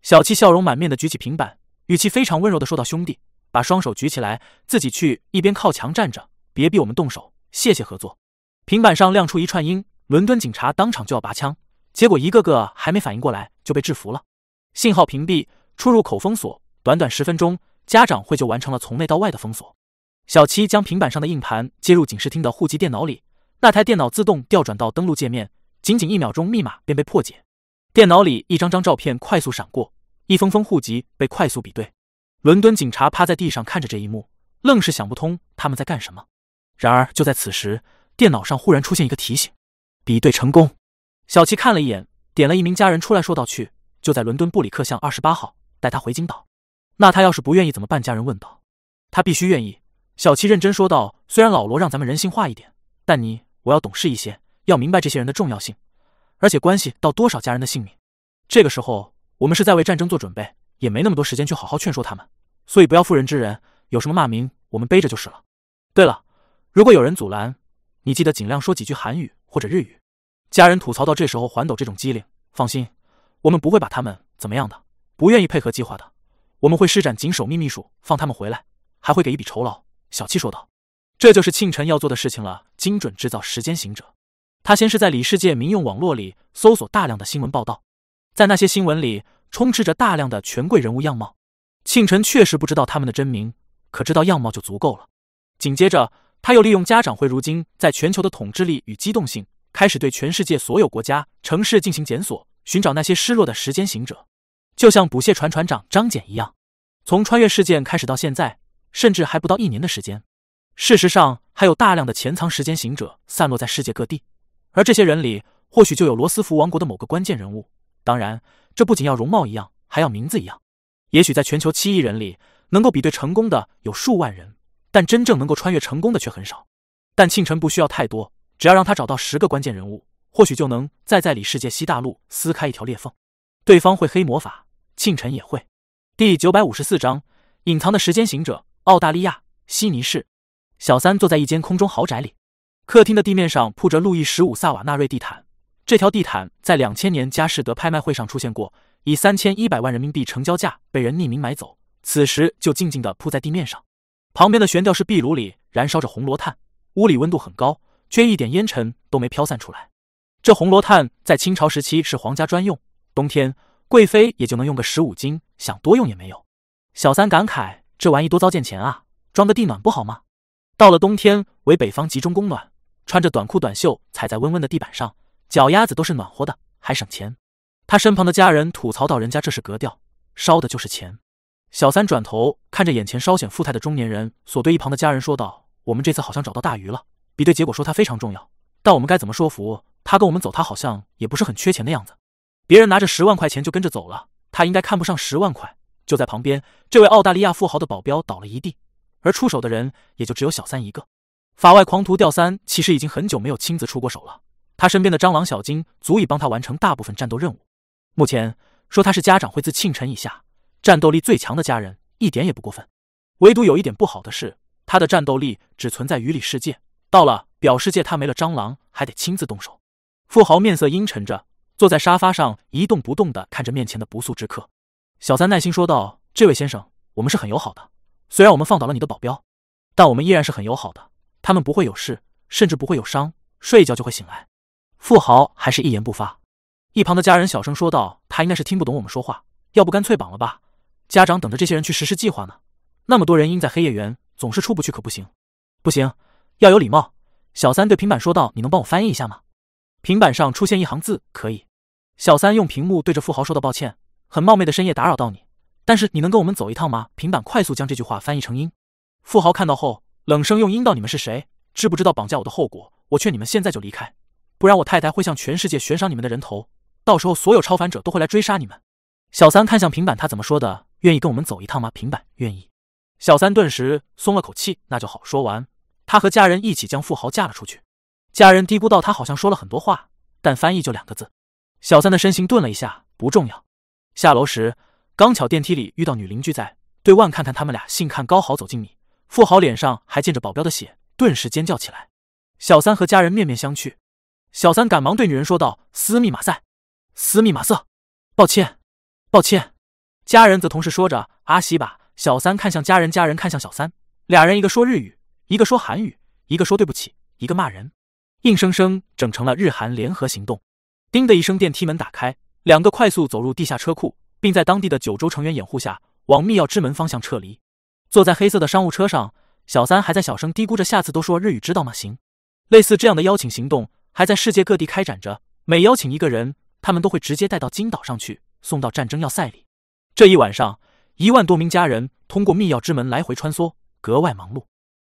小七笑容满面的举起平板，语气非常温柔的说道：“兄弟，把双手举起来，自己去一边靠墙站着，别逼我们动手，谢谢合作。”平板上亮出一串音，伦敦警察当场就要拔枪，结果一个个还没反应过来就被制服了。信号屏蔽，出入口封锁，短短十分钟，家长会就完成了从内到外的封锁。小七将平板上的硬盘接入警视厅的户籍电脑里，那台电脑自动调转到登录界面，仅仅一秒钟，密码便被破解。电脑里一张张照片快速闪过，一封封户籍被快速比对。伦敦警察趴在地上看着这一幕，愣是想不通他们在干什么。然而就在此时，电脑上忽然出现一个提醒：比对成功。小七看了一眼，点了一名家人出来，说道：“去。”就在伦敦布里克巷二十八号，带他回金岛。那他要是不愿意怎么办？家人问道。他必须愿意。小七认真说道。虽然老罗让咱们人性化一点，但你我要懂事一些，要明白这些人的重要性，而且关系到多少家人的性命。这个时候，我们是在为战争做准备，也没那么多时间去好好劝说他们，所以不要妇人之仁，有什么骂名，我们背着就是了。对了，如果有人阻拦，你记得尽量说几句韩语或者日语。家人吐槽到这时候，还抖这种机灵。放心。我们不会把他们怎么样的，不愿意配合计划的，我们会施展紧守秘秘术，放他们回来，还会给一笔酬劳。小七说道：“这就是庆晨要做的事情了，精准制造时间行者。”他先是在李世界民用网络里搜索大量的新闻报道，在那些新闻里充斥着大量的权贵人物样貌。庆晨确实不知道他们的真名，可知道样貌就足够了。紧接着，他又利用家长会如今在全球的统治力与机动性，开始对全世界所有国家、城市进行检索。寻找那些失落的时间行者，就像捕蟹船船长张简一样。从穿越事件开始到现在，甚至还不到一年的时间。事实上，还有大量的潜藏时间行者散落在世界各地，而这些人里，或许就有罗斯福王国的某个关键人物。当然，这不仅要容貌一样，还要名字一样。也许在全球七亿人里，能够比对成功的有数万人，但真正能够穿越成功的却很少。但庆晨不需要太多，只要让他找到十个关键人物。或许就能再在里世界西大陆撕开一条裂缝。对方会黑魔法，庆晨也会。第九百五十四章：隐藏的时间行者。澳大利亚悉尼市，小三坐在一间空中豪宅里，客厅的地面上铺着路易十五萨瓦纳瑞地毯。这条地毯在两千年佳士得拍卖会上出现过，以三千一百万人民币成交价被人匿名买走，此时就静静地铺在地面上。旁边的悬吊式壁炉里燃烧着红罗炭，屋里温度很高，却一点烟尘都没飘散出来。这红罗炭在清朝时期是皇家专用，冬天贵妃也就能用个十五斤，想多用也没有。小三感慨：这玩意多糟践钱啊！装个地暖不好吗？到了冬天为北方集中供暖，穿着短裤短袖踩在温温的地板上，脚丫子都是暖和的，还省钱。他身旁的家人吐槽道：“人家这是格调，烧的就是钱。”小三转头看着眼前稍显富态的中年人，所对一旁的家人说道：“我们这次好像找到大鱼了，比对结果说他非常重要，但我们该怎么说服？”他跟我们走，他好像也不是很缺钱的样子。别人拿着十万块钱就跟着走了，他应该看不上十万块。就在旁边，这位澳大利亚富豪的保镖倒了一地，而出手的人也就只有小三一个。法外狂徒吊三其实已经很久没有亲自出过手了，他身边的蟑螂小金足以帮他完成大部分战斗任务。目前说他是家长会自庆晨以下战斗力最强的家人，一点也不过分。唯独有一点不好的是，他的战斗力只存在于里世界，到了表世界，他没了蟑螂，还得亲自动手。富豪面色阴沉着，坐在沙发上一动不动的看着面前的不速之客。小三耐心说道：“这位先生，我们是很友好的。虽然我们放倒了你的保镖，但我们依然是很友好的。他们不会有事，甚至不会有伤，睡一觉就会醒来。”富豪还是一言不发。一旁的家人小声说道：“他应该是听不懂我们说话，要不干脆绑了吧？家长等着这些人去实施计划呢。那么多人阴在黑夜园，总是出不去，可不行。不行，要有礼貌。”小三对平板说道：“你能帮我翻译一下吗？”平板上出现一行字：“可以。”小三用屏幕对着富豪说道：“抱歉，很冒昧的深夜打扰到你，但是你能跟我们走一趟吗？”平板快速将这句话翻译成英。富豪看到后冷声用英道：“你们是谁？知不知道绑架我的后果？我劝你们现在就离开，不然我太太会向全世界悬赏你们的人头，到时候所有超凡者都会来追杀你们。”小三看向平板，他怎么说的？愿意跟我们走一趟吗？平板愿意。小三顿时松了口气，那就好。说完，他和家人一起将富豪嫁了出去。家人嘀咕道：“他好像说了很多话，但翻译就两个字。”小三的身形顿了一下，不重要。下楼时，刚巧电梯里遇到女邻居在对望，看看他们俩信看高豪走进米富豪脸上还溅着保镖的血，顿时尖叫起来。小三和家人面面相觑，小三赶忙对女人说道：“私密马赛，私密马瑟，抱歉，抱歉。”家人则同时说着：“阿西吧。”小三看向家人，家人看向小三，俩人一个说日语，一个说韩语，一个说对不起，一个骂人，硬生生整成了日韩联合行动。叮的一声，电梯门打开，两个快速走入地下车库，并在当地的九州成员掩护下往密钥之门方向撤离。坐在黑色的商务车上，小三还在小声嘀咕着：“下次都说日语，知道吗？”行。类似这样的邀请行动还在世界各地开展着，每邀请一个人，他们都会直接带到金岛上去，送到战争要塞里。这一晚上。一万多名家人通过密钥之门来回穿梭，格外忙碌。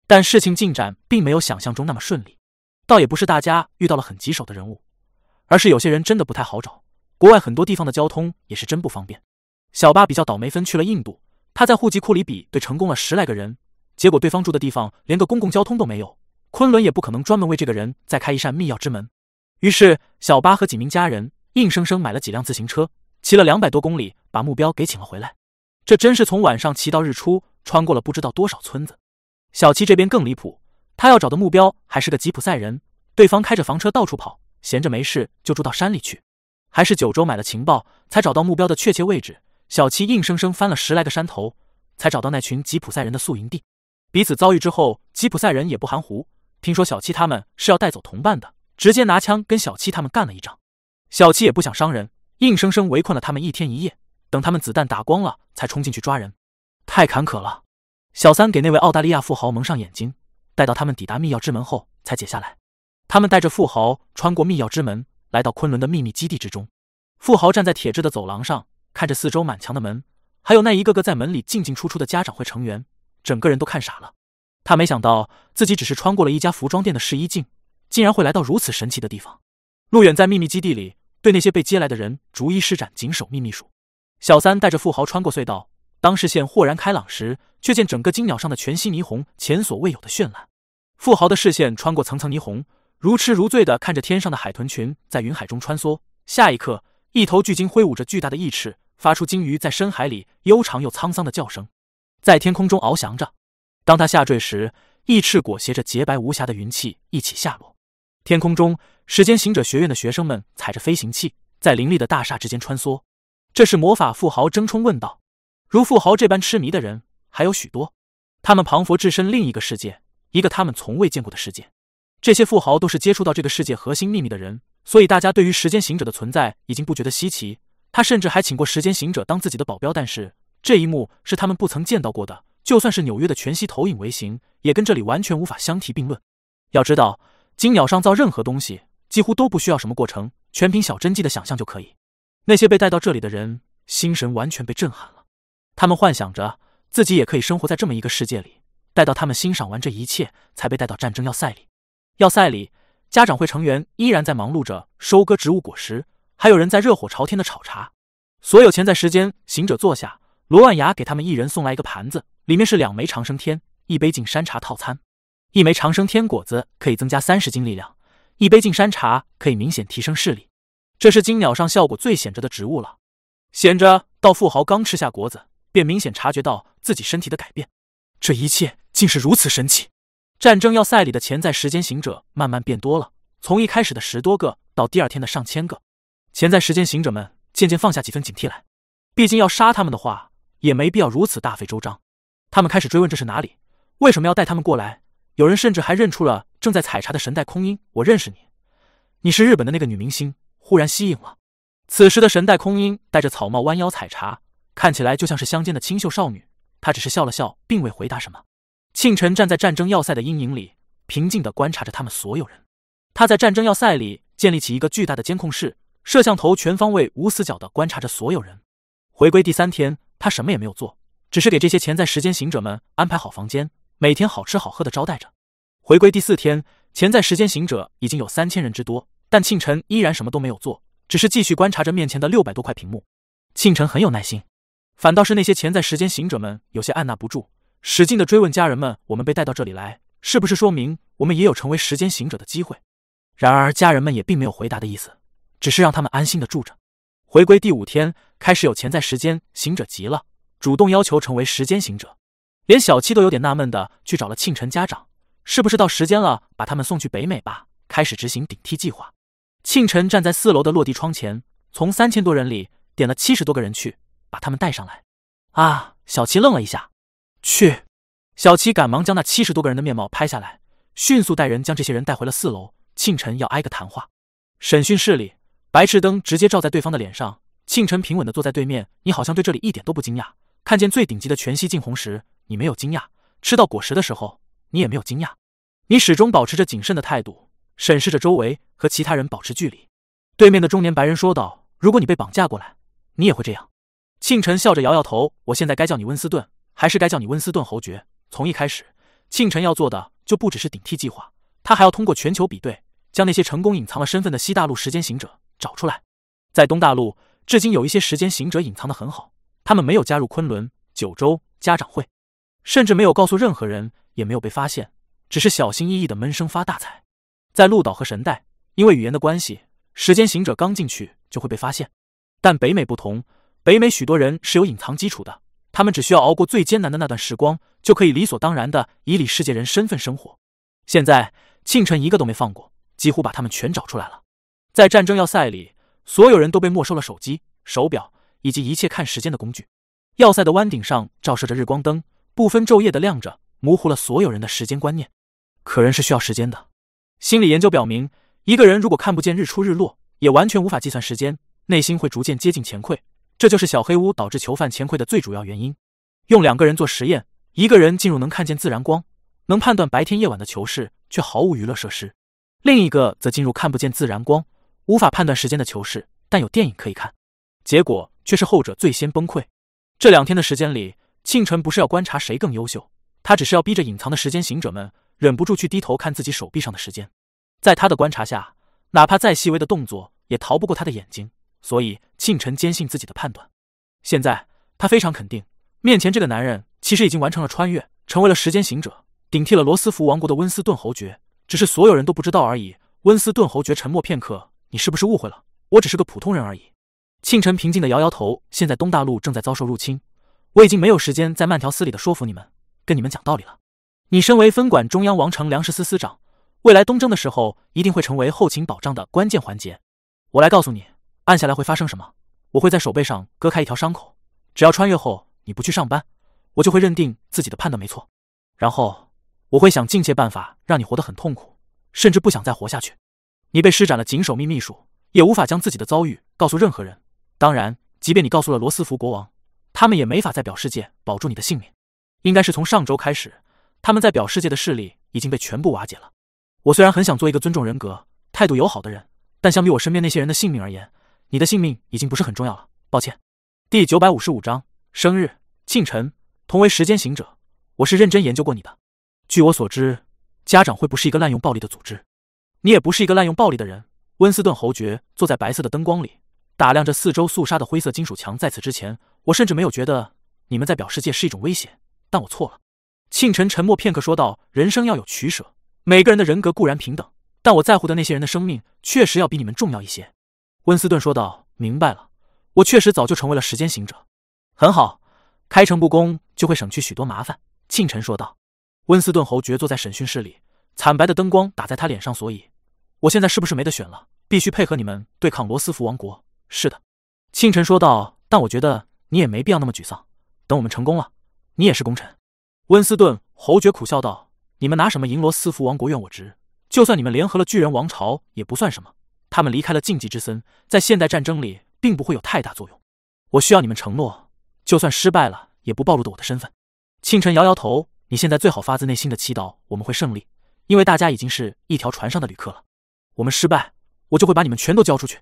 但事情进展并没有想象中那么顺利。倒也不是大家遇到了很棘手的人物，而是有些人真的不太好找。国外很多地方的交通也是真不方便。小八比较倒霉，分去了印度。他在户籍库里比对成功了十来个人，结果对方住的地方连个公共交通都没有。昆仑也不可能专门为这个人再开一扇密钥之门。于是小八和几名家人硬生生买了几辆自行车，骑了两百多公里，把目标给请了回来。这真是从晚上骑到日出，穿过了不知道多少村子。小七这边更离谱，他要找的目标还是个吉普赛人，对方开着房车到处跑，闲着没事就住到山里去。还是九州买了情报，才找到目标的确切位置。小七硬生生翻了十来个山头，才找到那群吉普赛人的宿营地。彼此遭遇之后，吉普赛人也不含糊，听说小七他们是要带走同伴的，直接拿枪跟小七他们干了一仗。小七也不想伤人，硬生生围困了他们一天一夜。等他们子弹打光了，才冲进去抓人，太坎坷了。小三给那位澳大利亚富豪蒙上眼睛，待到他们抵达密钥之门后，才解下来。他们带着富豪穿过密钥之门，来到昆仑的秘密基地之中。富豪站在铁质的走廊上，看着四周满墙的门，还有那一个个在门里进进出出的家长会成员，整个人都看傻了。他没想到自己只是穿过了一家服装店的试衣镜，竟然会来到如此神奇的地方。陆远在秘密基地里对那些被接来的人逐一施展紧守秘密术。小三带着富豪穿过隧道，当视线豁然开朗时，却见整个金鸟上的全息霓虹前所未有的绚烂。富豪的视线穿过层层霓虹，如痴如醉的看着天上的海豚群在云海中穿梭。下一刻，一头巨鲸挥舞着巨大的翼翅，发出鲸鱼在深海里悠长又沧桑的叫声，在天空中翱翔着。当它下坠时，翼翅裹挟着洁白无瑕的云气一起下落。天空中，时间行者学院的学生们踩着飞行器，在林立的大厦之间穿梭。这是魔法富豪争冲问道：“如富豪这般痴迷的人还有许多，他们庞佛置身另一个世界，一个他们从未见过的世界。这些富豪都是接触到这个世界核心秘密的人，所以大家对于时间行者的存在已经不觉得稀奇。他甚至还请过时间行者当自己的保镖，但是这一幕是他们不曾见到过的。就算是纽约的全息投影微型，也跟这里完全无法相提并论。要知道，金鸟上造任何东西几乎都不需要什么过程，全凭小真迹的想象就可以。”那些被带到这里的人，心神完全被震撼了。他们幻想着自己也可以生活在这么一个世界里。待到他们欣赏完这一切，才被带到战争要塞里。要塞里，家长会成员依然在忙碌着收割植物果实，还有人在热火朝天的炒茶。所有潜在时间行者坐下，罗万牙给他们一人送来一个盘子，里面是两枚长生天，一杯净山茶套餐。一枚长生天果子可以增加三十斤力量，一杯净山茶可以明显提升视力。这是金鸟上效果最显着的植物了，显着到富豪刚吃下果子，便明显察觉到自己身体的改变。这一切竟是如此神奇！战争要塞里的潜在时间行者慢慢变多了，从一开始的十多个到第二天的上千个。潜在时间行者们渐渐放下几分警惕来，毕竟要杀他们的话，也没必要如此大费周章。他们开始追问这是哪里，为什么要带他们过来？有人甚至还认出了正在采茶的神代空音。我认识你，你是日本的那个女明星。忽然吸引了。此时的神代空音戴着草帽，弯腰采茶，看起来就像是乡间的清秀少女。她只是笑了笑，并未回答什么。庆晨站在战争要塞的阴影里，平静地观察着他们所有人。他在战争要塞里建立起一个巨大的监控室，摄像头全方位、无死角地观察着所有人。回归第三天，他什么也没有做，只是给这些潜在时间行者们安排好房间，每天好吃好喝的招待着。回归第四天，潜在时间行者已经有三千人之多。但庆晨依然什么都没有做，只是继续观察着面前的六百多块屏幕。庆晨很有耐心，反倒是那些潜在时间行者们有些按捺不住，使劲的追问家人们：“我们被带到这里来，是不是说明我们也有成为时间行者的机会？”然而家人们也并没有回答的意思，只是让他们安心的住着。回归第五天，开始有潜在时间行者急了，主动要求成为时间行者。连小七都有点纳闷的去找了庆晨家长，是不是到时间了，把他们送去北美吧？开始执行顶替计划。庆晨站在四楼的落地窗前，从三千多人里点了七十多个人去，把他们带上来。啊！小七愣了一下，去。小七赶忙将那七十多个人的面貌拍下来，迅速带人将这些人带回了四楼。庆晨要挨个谈话。审讯室里，白炽灯直接照在对方的脸上。庆晨平稳的坐在对面，你好像对这里一点都不惊讶。看见最顶级的全息镜红时。你没有惊讶，吃到果实的时候，你也没有惊讶，你始终保持着谨慎的态度，审视着周围，和其他人保持距离。对面的中年白人说道：“如果你被绑架过来，你也会这样。”庆晨笑着摇摇头：“我现在该叫你温斯顿，还是该叫你温斯顿侯爵？”从一开始，庆晨要做的就不只是顶替计划，他还要通过全球比对，将那些成功隐藏了身份的西大陆时间行者找出来。在东大陆，至今有一些时间行者隐藏的很好，他们没有加入昆仑九州家长会。甚至没有告诉任何人，也没有被发现，只是小心翼翼的闷声发大财。在鹿岛和神代，因为语言的关系，时间行者刚进去就会被发现。但北美不同，北美许多人是有隐藏基础的，他们只需要熬过最艰难的那段时光，就可以理所当然的以里世界人身份生活。现在庆晨一个都没放过，几乎把他们全找出来了。在战争要塞里，所有人都被没收了手机、手表以及一切看时间的工具。要塞的弯顶上照射着日光灯。不分昼夜的亮着，模糊了所有人的时间观念。可人是需要时间的。心理研究表明，一个人如果看不见日出日落，也完全无法计算时间，内心会逐渐接近前馈。这就是小黑屋导致囚犯前馈的最主要原因。用两个人做实验，一个人进入能看见自然光，能判断白天夜晚的囚室，却毫无娱乐设施；另一个则进入看不见自然光，无法判断时间的囚室，但有电影可以看。结果却是后者最先崩溃。这两天的时间里。庆晨不是要观察谁更优秀，他只是要逼着隐藏的时间行者们忍不住去低头看自己手臂上的时间。在他的观察下，哪怕再细微的动作也逃不过他的眼睛。所以，庆晨坚信自己的判断。现在，他非常肯定，面前这个男人其实已经完成了穿越，成为了时间行者，顶替了罗斯福王国的温斯顿侯爵，只是所有人都不知道而已。温斯顿侯爵沉默片刻：“你是不是误会了？我只是个普通人而已。”庆晨平静的摇摇头：“现在东大陆正在遭受入侵。”我已经没有时间再慢条斯理的说服你们，跟你们讲道理了。你身为分管中央王城粮食司司长，未来东征的时候一定会成为后勤保障的关键环节。我来告诉你，按下来会发生什么。我会在手背上割开一条伤口，只要穿越后你不去上班，我就会认定自己的判断没错。然后我会想尽切办法让你活得很痛苦，甚至不想再活下去。你被施展了紧守秘密术，也无法将自己的遭遇告诉任何人。当然，即便你告诉了罗斯福国王。他们也没法在表世界保住你的性命。应该是从上周开始，他们在表世界的势力已经被全部瓦解了。我虽然很想做一个尊重人格、态度友好的人，但相比我身边那些人的性命而言，你的性命已经不是很重要了。抱歉。第九百五十五章生日，庆晨，同为时间行者，我是认真研究过你的。据我所知，家长会不是一个滥用暴力的组织，你也不是一个滥用暴力的人。温斯顿侯爵坐在白色的灯光里，打量着四周肃杀的灰色金属墙。在此之前。我甚至没有觉得你们在表世界是一种威胁，但我错了。庆晨沉默片刻，说道：“人生要有取舍，每个人的人格固然平等，但我在乎的那些人的生命确实要比你们重要一些。”温斯顿说道：“明白了，我确实早就成为了时间行者。很好，开诚布公就会省去许多麻烦。”庆晨说道。温斯顿侯爵坐在审讯室里，惨白的灯光打在他脸上，所以我现在是不是没得选了？必须配合你们对抗罗斯福王国？是的，庆晨说道。但我觉得。你也没必要那么沮丧。等我们成功了，你也是功臣。温斯顿侯爵苦笑道：“你们拿什么赢罗斯福王国？怨我值？就算你们联合了巨人王朝，也不算什么。他们离开了禁忌之森，在现代战争里并不会有太大作用。我需要你们承诺，就算失败了，也不暴露的我的身份。”庆晨摇摇头：“你现在最好发自内心的祈祷我们会胜利，因为大家已经是一条船上的旅客了。我们失败，我就会把你们全都交出去。”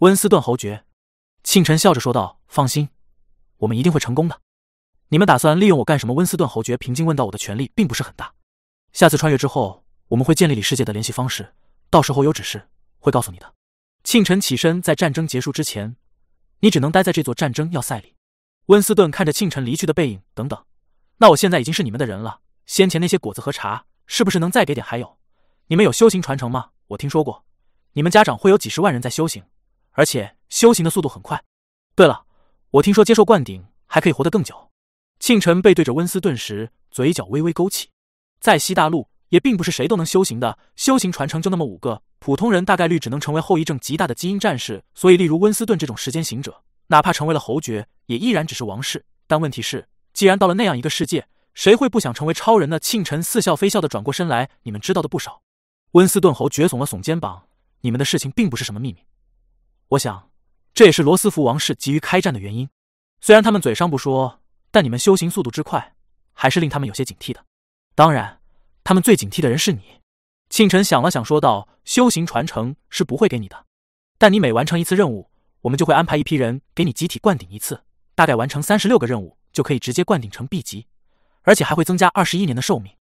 温斯顿侯爵，庆晨笑着说道：“放心。”我们一定会成功的。你们打算利用我干什么？温斯顿侯爵平静问道。我的权力并不是很大。下次穿越之后，我们会建立里世界的联系方式，到时候有指示会告诉你的。庆晨起身，在战争结束之前，你只能待在这座战争要塞里。温斯顿看着庆晨离去的背影，等等。那我现在已经是你们的人了。先前那些果子和茶，是不是能再给点？还有，你们有修行传承吗？我听说过，你们家长会有几十万人在修行，而且修行的速度很快。对了，我听说接受灌顶还可以活得更久。庆晨背对着温斯顿时，嘴角微微勾起。在西大陆，也并不是谁都能修行的，修行传承就那么五个，普通人大概率只能成为后遗症极大的基因战士。所以，例如温斯顿这种时间行者，哪怕成为了侯爵，也依然只是王室。但问题是，既然到了那样一个世界，谁会不想成为超人呢？庆晨似笑非笑的转过身来，你们知道的不少。温斯顿侯爵耸了耸肩膀，你们的事情并不是什么秘密。我想，这也是罗斯福王室急于开战的原因。虽然他们嘴上不说，但你们修行速度之快，还是令他们有些警惕的。当然，他们最警惕的人是你。庆晨想了想，说道：“修行传承是不会给你的，但你每完成一次任务，我们就会安排一批人给你集体灌顶一次。大概完成三十六个任务，就可以直接灌顶成 B 级，而且还会增加二十一年的寿命。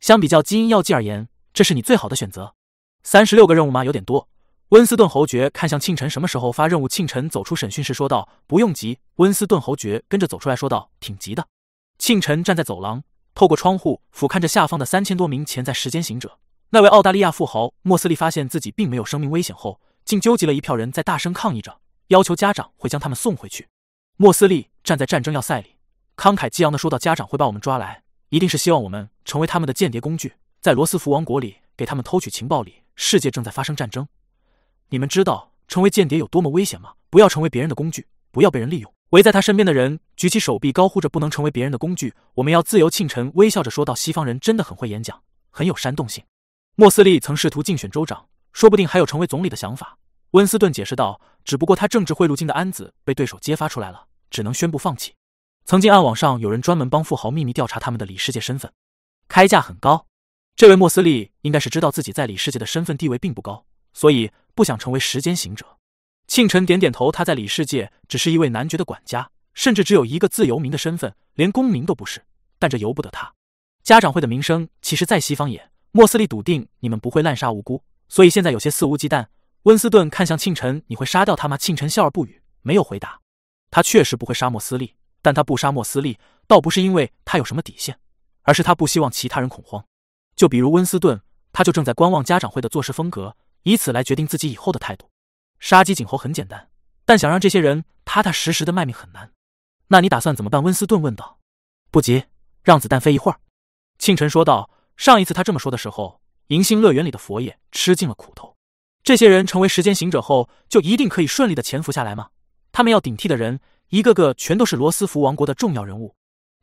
相比较基因药剂而言，这是你最好的选择。三十六个任务吗？有点多。”温斯顿侯爵看向庆晨，什么时候发任务？庆晨走出审讯室，说道：“不用急。”温斯顿侯爵跟着走出来说道：“挺急的。”庆晨站在走廊，透过窗户俯瞰着下方的三千多名潜在时间行者。那位澳大利亚富豪莫斯利发现自己并没有生命危险后，竟纠集了一票人在大声抗议着，要求家长会将他们送回去。莫斯利站在战争要塞里，慷慨激昂地说道：“家长会把我们抓来，一定是希望我们成为他们的间谍工具，在罗斯福王国里给他们偷取情报。里世界正在发生战争。”你们知道成为间谍有多么危险吗？不要成为别人的工具，不要被人利用。围在他身边的人举起手臂，高呼着：“不能成为别人的工具，我们要自由。”庆晨微笑着说道：“西方人真的很会演讲，很有煽动性。”莫斯利曾试图竞选州长，说不定还有成为总理的想法。温斯顿解释道：“只不过他政治贿赂金的案子被对手揭发出来了，只能宣布放弃。曾经暗网上有人专门帮富豪秘密调查他们的李世界身份，开价很高。这位莫斯利应该是知道自己在李世界的身份地位并不高，所以。”不想成为时间行者，庆晨点点头。他在李世界只是一位男爵的管家，甚至只有一个自由民的身份，连公民都不是。但这由不得他。家长会的名声，其实在西方也。莫斯利笃定你们不会滥杀无辜，所以现在有些肆无忌惮。温斯顿看向庆晨：“你会杀掉他吗？”庆晨笑而不语，没有回答。他确实不会杀莫斯利，但他不杀莫斯利，倒不是因为他有什么底线，而是他不希望其他人恐慌。就比如温斯顿，他就正在观望家长会的做事风格。以此来决定自己以后的态度。杀鸡儆猴很简单，但想让这些人踏踏实实的卖命很难。那你打算怎么办？温斯顿问道。不急，让子弹飞一会儿。庆晨说道。上一次他这么说的时候，银星乐园里的佛爷吃尽了苦头。这些人成为时间行者后，就一定可以顺利的潜伏下来吗？他们要顶替的人，一个个全都是罗斯福王国的重要人物。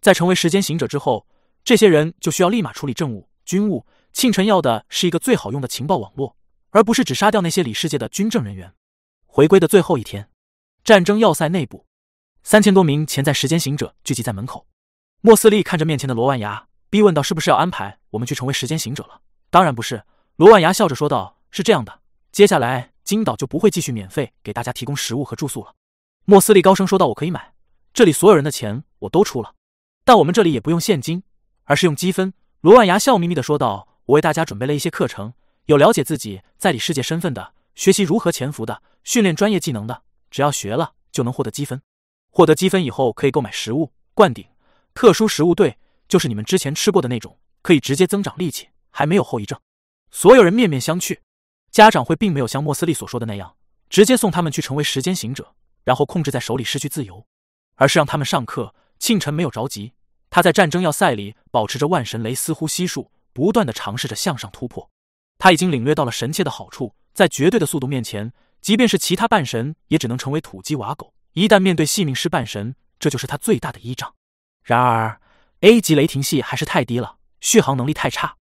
在成为时间行者之后，这些人就需要立马处理政务、军务。庆晨要的是一个最好用的情报网络。而不是只杀掉那些李世界的军政人员。回归的最后一天，战争要塞内部，三千多名潜在时间行者聚集在门口。莫斯利看着面前的罗万牙，逼问道：“是不是要安排我们去成为时间行者了？”“当然不是。”罗万牙笑着说道：“是这样的，接下来金岛就不会继续免费给大家提供食物和住宿了。”莫斯利高声说道：“我可以买，这里所有人的钱我都出了，但我们这里也不用现金，而是用积分。”罗万牙笑眯眯的说道：“我为大家准备了一些课程。”有了解自己在里世界身份的，学习如何潜伏的，训练专业技能的，只要学了就能获得积分。获得积分以后可以购买食物、灌顶、特殊食物，对，就是你们之前吃过的那种，可以直接增长力气，还没有后遗症。所有人面面相觑。家长会并没有像莫斯利所说的那样，直接送他们去成为时间行者，然后控制在手里失去自由，而是让他们上课。庆晨没有着急，他在战争要塞里保持着万神雷丝呼吸术，不断的尝试着向上突破。他已经领略到了神切的好处，在绝对的速度面前，即便是其他半神也只能成为土鸡瓦狗。一旦面对系命师半神，这就是他最大的依仗。然而，A 级雷霆系还是太低了，续航能力太差。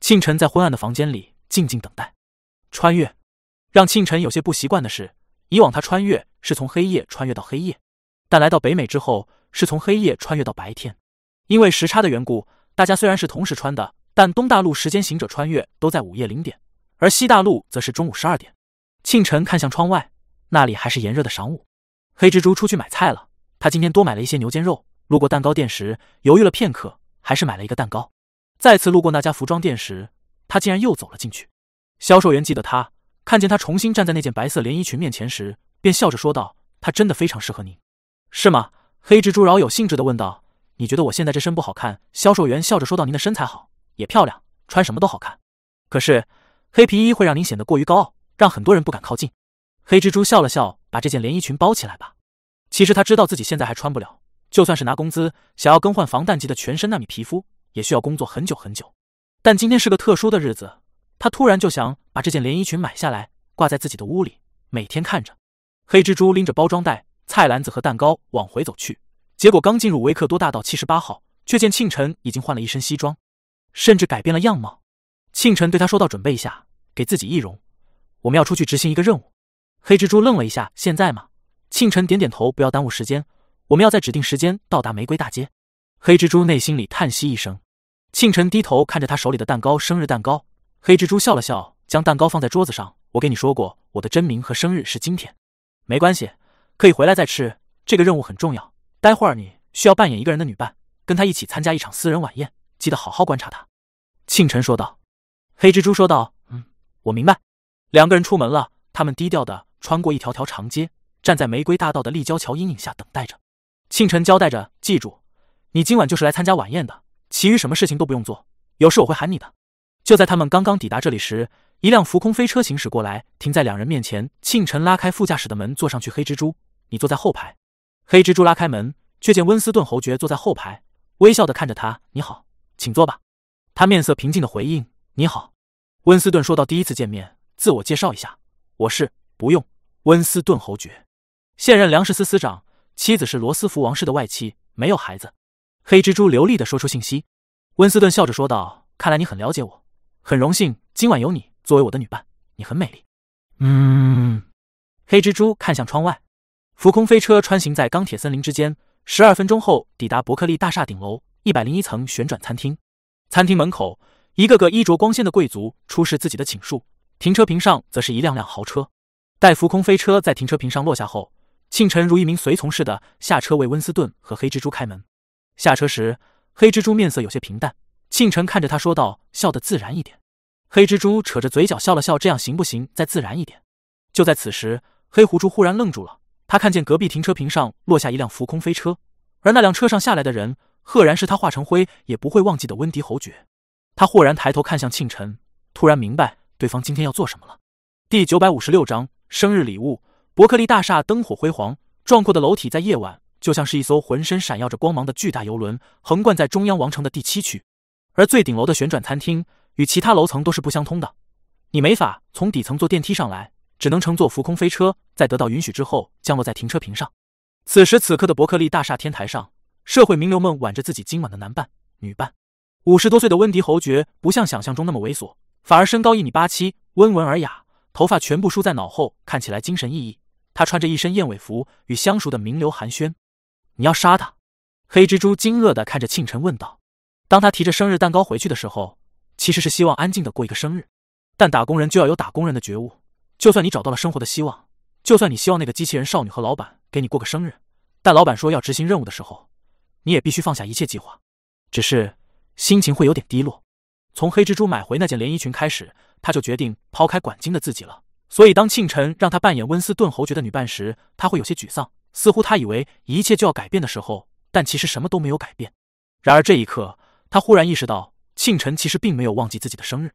庆晨在昏暗的房间里静静等待。穿越让庆晨有些不习惯的是，以往他穿越是从黑夜穿越到黑夜，但来到北美之后是从黑夜穿越到白天。因为时差的缘故，大家虽然是同时穿的。但东大陆时间行者穿越都在午夜零点，而西大陆则是中午十二点。庆晨看向窗外，那里还是炎热的晌午。黑蜘蛛出去买菜了，他今天多买了一些牛肩肉。路过蛋糕店时，犹豫了片刻，还是买了一个蛋糕。再次路过那家服装店时，他竟然又走了进去。销售员记得他，看见他重新站在那件白色连衣裙面前时，便笑着说道：“他真的非常适合您，是吗？”黑蜘蛛饶有兴致地问道：“你觉得我现在这身不好看？”销售员笑着说道：“您的身材好。”也漂亮，穿什么都好看。可是黑皮衣会让您显得过于高傲，让很多人不敢靠近。黑蜘蛛笑了笑，把这件连衣裙包起来吧。其实他知道自己现在还穿不了，就算是拿工资，想要更换防弹级的全身纳米皮肤，也需要工作很久很久。但今天是个特殊的日子，他突然就想把这件连衣裙买下来，挂在自己的屋里，每天看着。黑蜘蛛拎着包装袋、菜篮子和蛋糕往回走去，结果刚进入维克多大道七十八号，却见庆晨已经换了一身西装，甚至改变了样貌。庆晨对他说道：“准备一下，给自己易容，我们要出去执行一个任务。”黑蜘蛛愣了一下：“现在吗？”庆晨点点头：“不要耽误时间，我们要在指定时间到达玫瑰大街。”黑蜘蛛内心里叹息一声。庆晨低头看着他手里的蛋糕，生日蛋糕。黑蜘蛛笑了笑，将蛋糕放在桌子上：“我跟你说过，我的真名和生日是今天。没关系，可以回来再吃。这个任务很重要，待会儿你需要扮演一个人的女伴，跟他一起参加一场私人晚宴，记得好好观察他。”庆晨说道。黑蜘蛛说道：“嗯，我明白。”两个人出门了，他们低调的穿过一条条长街，站在玫瑰大道的立交桥阴影下等待着。庆晨交代着：“记住，你今晚就是来参加晚宴的，其余什么事情都不用做，有事我会喊你的。”就在他们刚刚抵达这里时，一辆浮空飞车行驶过来，停在两人面前。庆晨拉开副驾驶的门，坐上去。黑蜘蛛，你坐在后排。黑蜘蛛拉开门，却见温斯顿侯爵坐在后排，微笑的看着他。你好，请坐吧。他面色平静的回应：“你好。”温斯顿说到：“第一次见面，自我介绍一下，我是不用温斯顿侯爵，现任粮食司司长，妻子是罗斯福王室的外戚，没有孩子。”黑蜘蛛流利的说出信息。温斯顿笑着说道：“看来你很了解我，很荣幸今晚有你。”作为我的女伴，你很美丽。嗯，黑蜘蛛看向窗外，浮空飞车穿行在钢铁森林之间。十二分钟后，抵达伯克利大厦顶楼一百零一层旋转餐厅。餐厅门口，一个个衣着光鲜的贵族出示自己的请述，停车坪上则是一辆辆豪车。待浮空飞车在停车坪上落下后，庆晨如一名随从似的下车为温斯顿和黑蜘蛛开门。下车时，黑蜘蛛面色有些平淡。庆晨看着他说道：“笑得自然一点。”黑蜘蛛扯着嘴角笑了笑，这样行不行？再自然一点。就在此时，黑狐蛛忽然愣住了。他看见隔壁停车坪上落下一辆浮空飞车，而那辆车上下来的人，赫然是他化成灰也不会忘记的温迪侯爵。他豁然抬头看向庆晨，突然明白对方今天要做什么了。第九百五十六章生日礼物。伯克利大厦灯火辉煌，壮阔的楼体在夜晚就像是一艘浑身闪耀着光芒的巨大游轮，横贯在中央王城的第七区。而最顶楼的旋转餐厅。与其他楼层都是不相通的，你没法从底层坐电梯上来，只能乘坐浮空飞车，在得到允许之后降落在停车坪上。此时此刻的伯克利大厦天台上，社会名流们挽着自己今晚的男伴、女伴。五十多岁的温迪侯爵不像想象中那么猥琐，反而身高一米八七，温文尔雅，头发全部梳在脑后，看起来精神奕奕。他穿着一身燕尾服，与相熟的名流寒暄。你要杀他？黑蜘蛛惊愕地看着庆晨问道。当他提着生日蛋糕回去的时候。其实是希望安静的过一个生日，但打工人就要有打工人的觉悟。就算你找到了生活的希望，就算你希望那个机器人少女和老板给你过个生日，但老板说要执行任务的时候，你也必须放下一切计划。只是心情会有点低落。从黑蜘蛛买回那件连衣裙开始，他就决定抛开管金的自己了。所以当庆晨让他扮演温斯顿侯爵的女伴时，他会有些沮丧，似乎他以为一切就要改变的时候，但其实什么都没有改变。然而这一刻，他忽然意识到。庆晨其实并没有忘记自己的生日。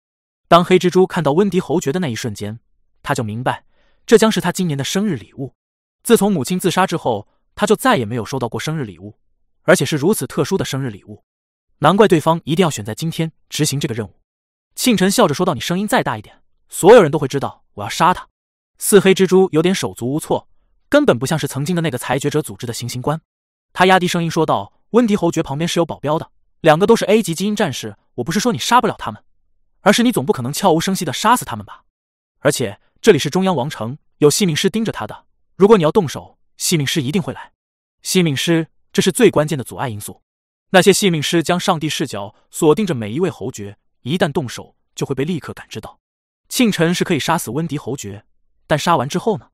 当黑蜘蛛看到温迪侯爵的那一瞬间，他就明白，这将是他今年的生日礼物。自从母亲自杀之后，他就再也没有收到过生日礼物，而且是如此特殊的生日礼物。难怪对方一定要选在今天执行这个任务。庆晨笑着说道：“你声音再大一点，所有人都会知道我要杀他。”四黑蜘蛛有点手足无措，根本不像是曾经的那个裁决者组织的行刑官。他压低声音说道：“温迪侯爵旁边是有保镖的。”两个都是 A 级基因战士，我不是说你杀不了他们，而是你总不可能悄无声息的杀死他们吧？而且这里是中央王城，有细命师盯着他的。如果你要动手，细命师一定会来。细命师，这是最关键的阻碍因素。那些细命师将上帝视角锁定着每一位侯爵，一旦动手，就会被立刻感知到。庆晨是可以杀死温迪侯爵，但杀完之后呢？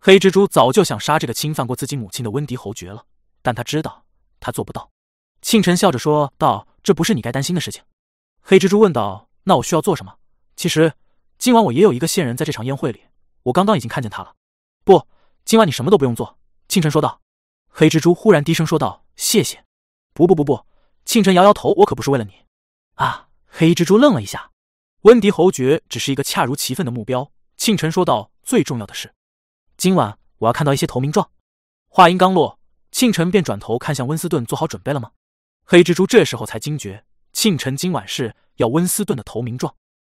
黑蜘蛛早就想杀这个侵犯过自己母亲的温迪侯爵了，但他知道他做不到。庆晨笑着说道：“这不是你该担心的事情。”黑蜘蛛问道：“那我需要做什么？”其实，今晚我也有一个线人在这场宴会里，我刚刚已经看见他了。不，今晚你什么都不用做。”庆晨说道。黑蜘蛛忽然低声说道：“谢谢。”“不不不不。”庆晨摇摇头：“我可不是为了你。”啊！黑蜘蛛愣了一下。温迪侯爵只是一个恰如其分的目标。庆晨说道：“最重要的是，今晚我要看到一些投名状。话音刚落，庆晨便转头看向温斯顿，做好准备了吗？黑蜘蛛这时候才惊觉，庆晨今晚是要温斯顿的投名状。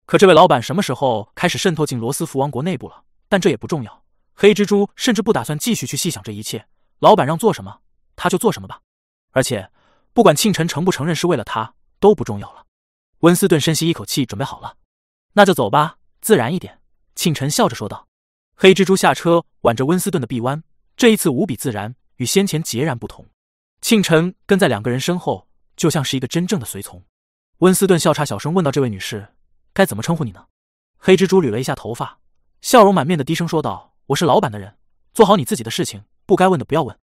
可这位老板什么时候开始渗透进罗斯福王国内部了？但这也不重要。黑蜘蛛甚至不打算继续去细想这一切，老板让做什么，他就做什么吧。而且，不管庆晨承不承认是为了他，都不重要了。温斯顿深吸一口气，准备好了，那就走吧，自然一点。庆晨笑着说道。黑蜘蛛下车，挽着温斯顿的臂弯，这一次无比自然，与先前截然不同。庆晨跟在两个人身后，就像是一个真正的随从。温斯顿笑岔，小声问道：“这位女士，该怎么称呼你呢？”黑蜘蛛捋了一下头发，笑容满面的低声说道：“我是老板的人，做好你自己的事情，不该问的不要问。”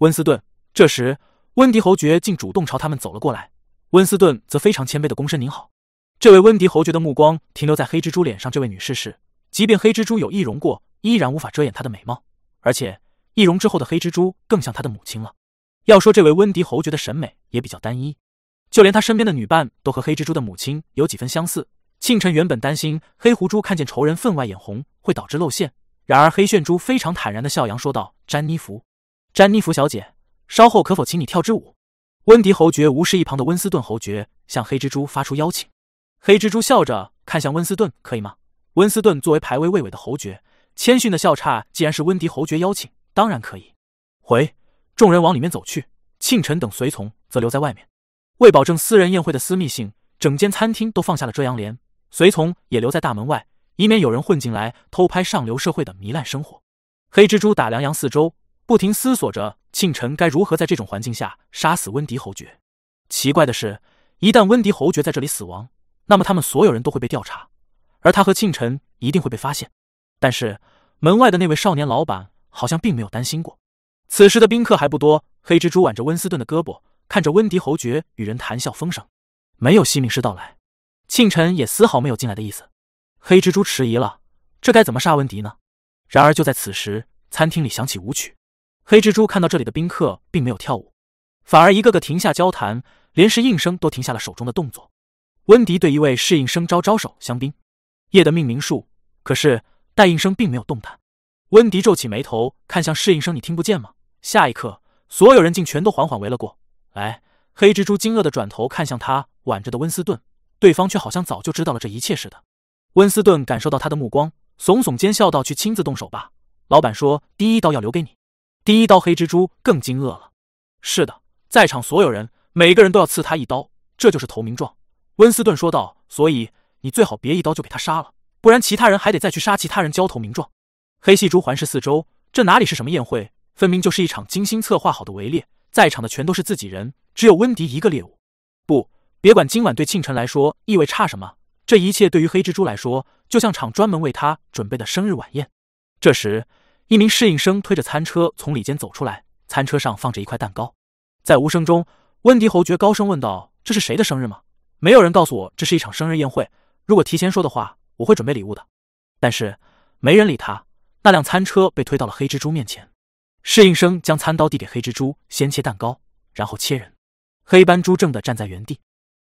温斯顿这时。温迪侯爵竟主动朝他们走了过来，温斯顿则非常谦卑的躬身：“您好。”这位温迪侯爵的目光停留在黑蜘蛛脸上，这位女士是，即便黑蜘蛛有易容过，依然无法遮掩她的美貌，而且易容之后的黑蜘蛛更像她的母亲了。要说这位温迪侯爵的审美也比较单一，就连他身边的女伴都和黑蜘蛛的母亲有几分相似。庆晨原本担心黑狐蛛看见仇人分外眼红会导致露馅，然而黑炫蛛非常坦然的笑扬说道：“詹妮弗，詹妮弗小姐。”稍后可否请你跳支舞？温迪侯爵无视一旁的温斯顿侯爵，向黑蜘蛛发出邀请。黑蜘蛛笑着看向温斯顿，可以吗？温斯顿作为排位卫尾的侯爵，谦逊的笑岔。既然是温迪侯爵邀请，当然可以。回，众人往里面走去。庆晨等随从则留在外面，为保证私人宴会的私密性，整间餐厅都放下了遮阳帘，随从也留在大门外，以免有人混进来偷拍上流社会的糜烂生活。黑蜘蛛打量杨四周。不停思索着庆晨该如何在这种环境下杀死温迪侯爵。奇怪的是，一旦温迪侯爵在这里死亡，那么他们所有人都会被调查，而他和庆晨一定会被发现。但是门外的那位少年老板好像并没有担心过。此时的宾客还不多，黑蜘蛛挽着温斯顿的胳膊，看着温迪侯爵与人谈笑风生。没有西敏师到来，庆晨也丝毫没有进来的意思。黑蜘蛛迟疑了，这该怎么杀温迪呢？然而就在此时，餐厅里响起舞曲。黑蜘蛛看到这里的宾客并没有跳舞，反而一个个停下交谈，连侍应生都停下了手中的动作。温迪对一位侍应生招招手：“香槟，夜的命名术。”可是待应生并没有动弹。温迪皱起眉头，看向侍应生：“你听不见吗？”下一刻，所有人竟全都缓缓围了过来。黑蜘蛛惊愕的转头看向他挽着的温斯顿，对方却好像早就知道了这一切似的。温斯顿感受到他的目光，耸耸肩笑道：“去亲自动手吧，老板说第一刀要留给你。”第一刀，黑蜘蛛更惊愕了。是的，在场所有人，每个人都要刺他一刀，这就是投名状。温斯顿说道：“所以你最好别一刀就给他杀了，不然其他人还得再去杀其他人交投名状。”黑细珠环视四周，这哪里是什么宴会，分明就是一场精心策划好的围猎。在场的全都是自己人，只有温迪一个猎物。不，别管今晚对庆晨来说意味差什么，这一切对于黑蜘蛛来说，就像场专门为他准备的生日晚宴。这时。一名侍应生推着餐车从里间走出来，餐车上放着一块蛋糕。在无声中，温迪侯爵高声问道：“这是谁的生日吗？”没有人告诉我这是一场生日宴会。如果提前说的话，我会准备礼物的。但是没人理他。那辆餐车被推到了黑蜘蛛面前，侍应生将餐刀递给黑蜘蛛，先切蛋糕，然后切人。黑斑猪怔地站在原地。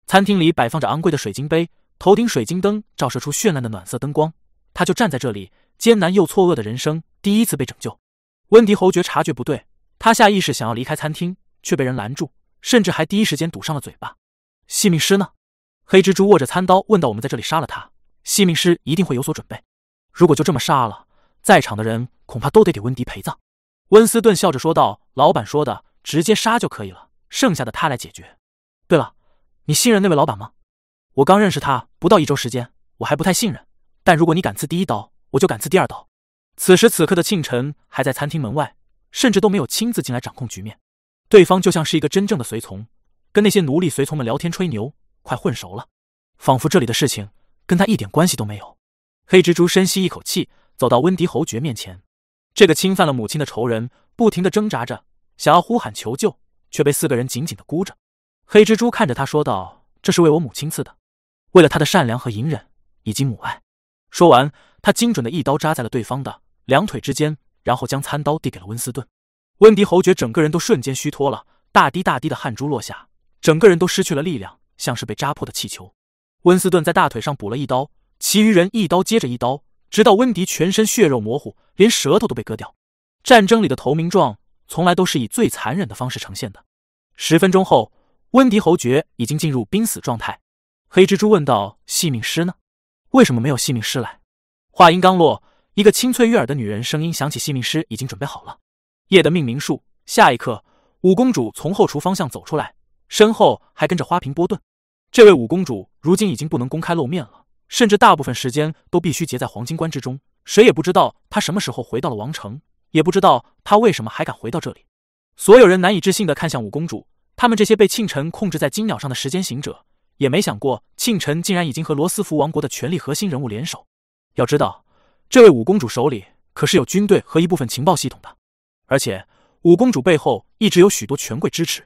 餐厅里摆放着昂贵的水晶杯，头顶水晶灯照射出绚烂的暖色灯光。他就站在这里，艰难又错愕的人生。第一次被拯救，温迪侯爵察觉不对，他下意识想要离开餐厅，却被人拦住，甚至还第一时间堵上了嘴巴。细命师呢？黑蜘蛛握着餐刀问道：“我们在这里杀了他，细命师一定会有所准备。如果就这么杀了，在场的人恐怕都得给温迪陪葬。”温斯顿笑着说道：“老板说的，直接杀就可以了，剩下的他来解决。对了，你信任那位老板吗？我刚认识他不到一周时间，我还不太信任。但如果你敢刺第一刀，我就敢刺第二刀。”此时此刻的庆晨还在餐厅门外，甚至都没有亲自进来掌控局面。对方就像是一个真正的随从，跟那些奴隶随从们聊天吹牛，快混熟了，仿佛这里的事情跟他一点关系都没有。黑蜘蛛深吸一口气，走到温迪侯爵面前。这个侵犯了母亲的仇人不停的挣扎着，想要呼喊求救，却被四个人紧紧的箍着。黑蜘蛛看着他说道：“这是为我母亲刺的，为了他的善良和隐忍以及母爱。”说完，他精准的一刀扎在了对方的。两腿之间，然后将餐刀递给了温斯顿。温迪侯爵整个人都瞬间虚脱了，大滴大滴的汗珠落下，整个人都失去了力量，像是被扎破的气球。温斯顿在大腿上补了一刀，其余人一刀接着一刀，直到温迪全身血肉模糊，连舌头都被割掉。战争里的投名状从来都是以最残忍的方式呈现的。十分钟后，温迪侯爵已经进入濒死状态。黑蜘蛛问道：“戏命师呢？为什么没有戏命师来？”话音刚落，一个清脆悦耳的女人声音响起：“戏命师已经准备好了。”夜的命名术。下一刻，五公主从后厨方向走出来，身后还跟着花瓶波顿。这位五公主如今已经不能公开露面了，甚至大部分时间都必须结在黄金关之中。谁也不知道她什么时候回到了王城。也不知道她为什么还敢回到这里。所有人难以置信的看向五公主，他们这些被庆臣控制在金鸟上的时间行者，也没想过庆臣竟然已经和罗斯福王国的权力核心人物联手。要知道，这位五公主手里可是有军队和一部分情报系统的，而且五公主背后一直有许多权贵支持。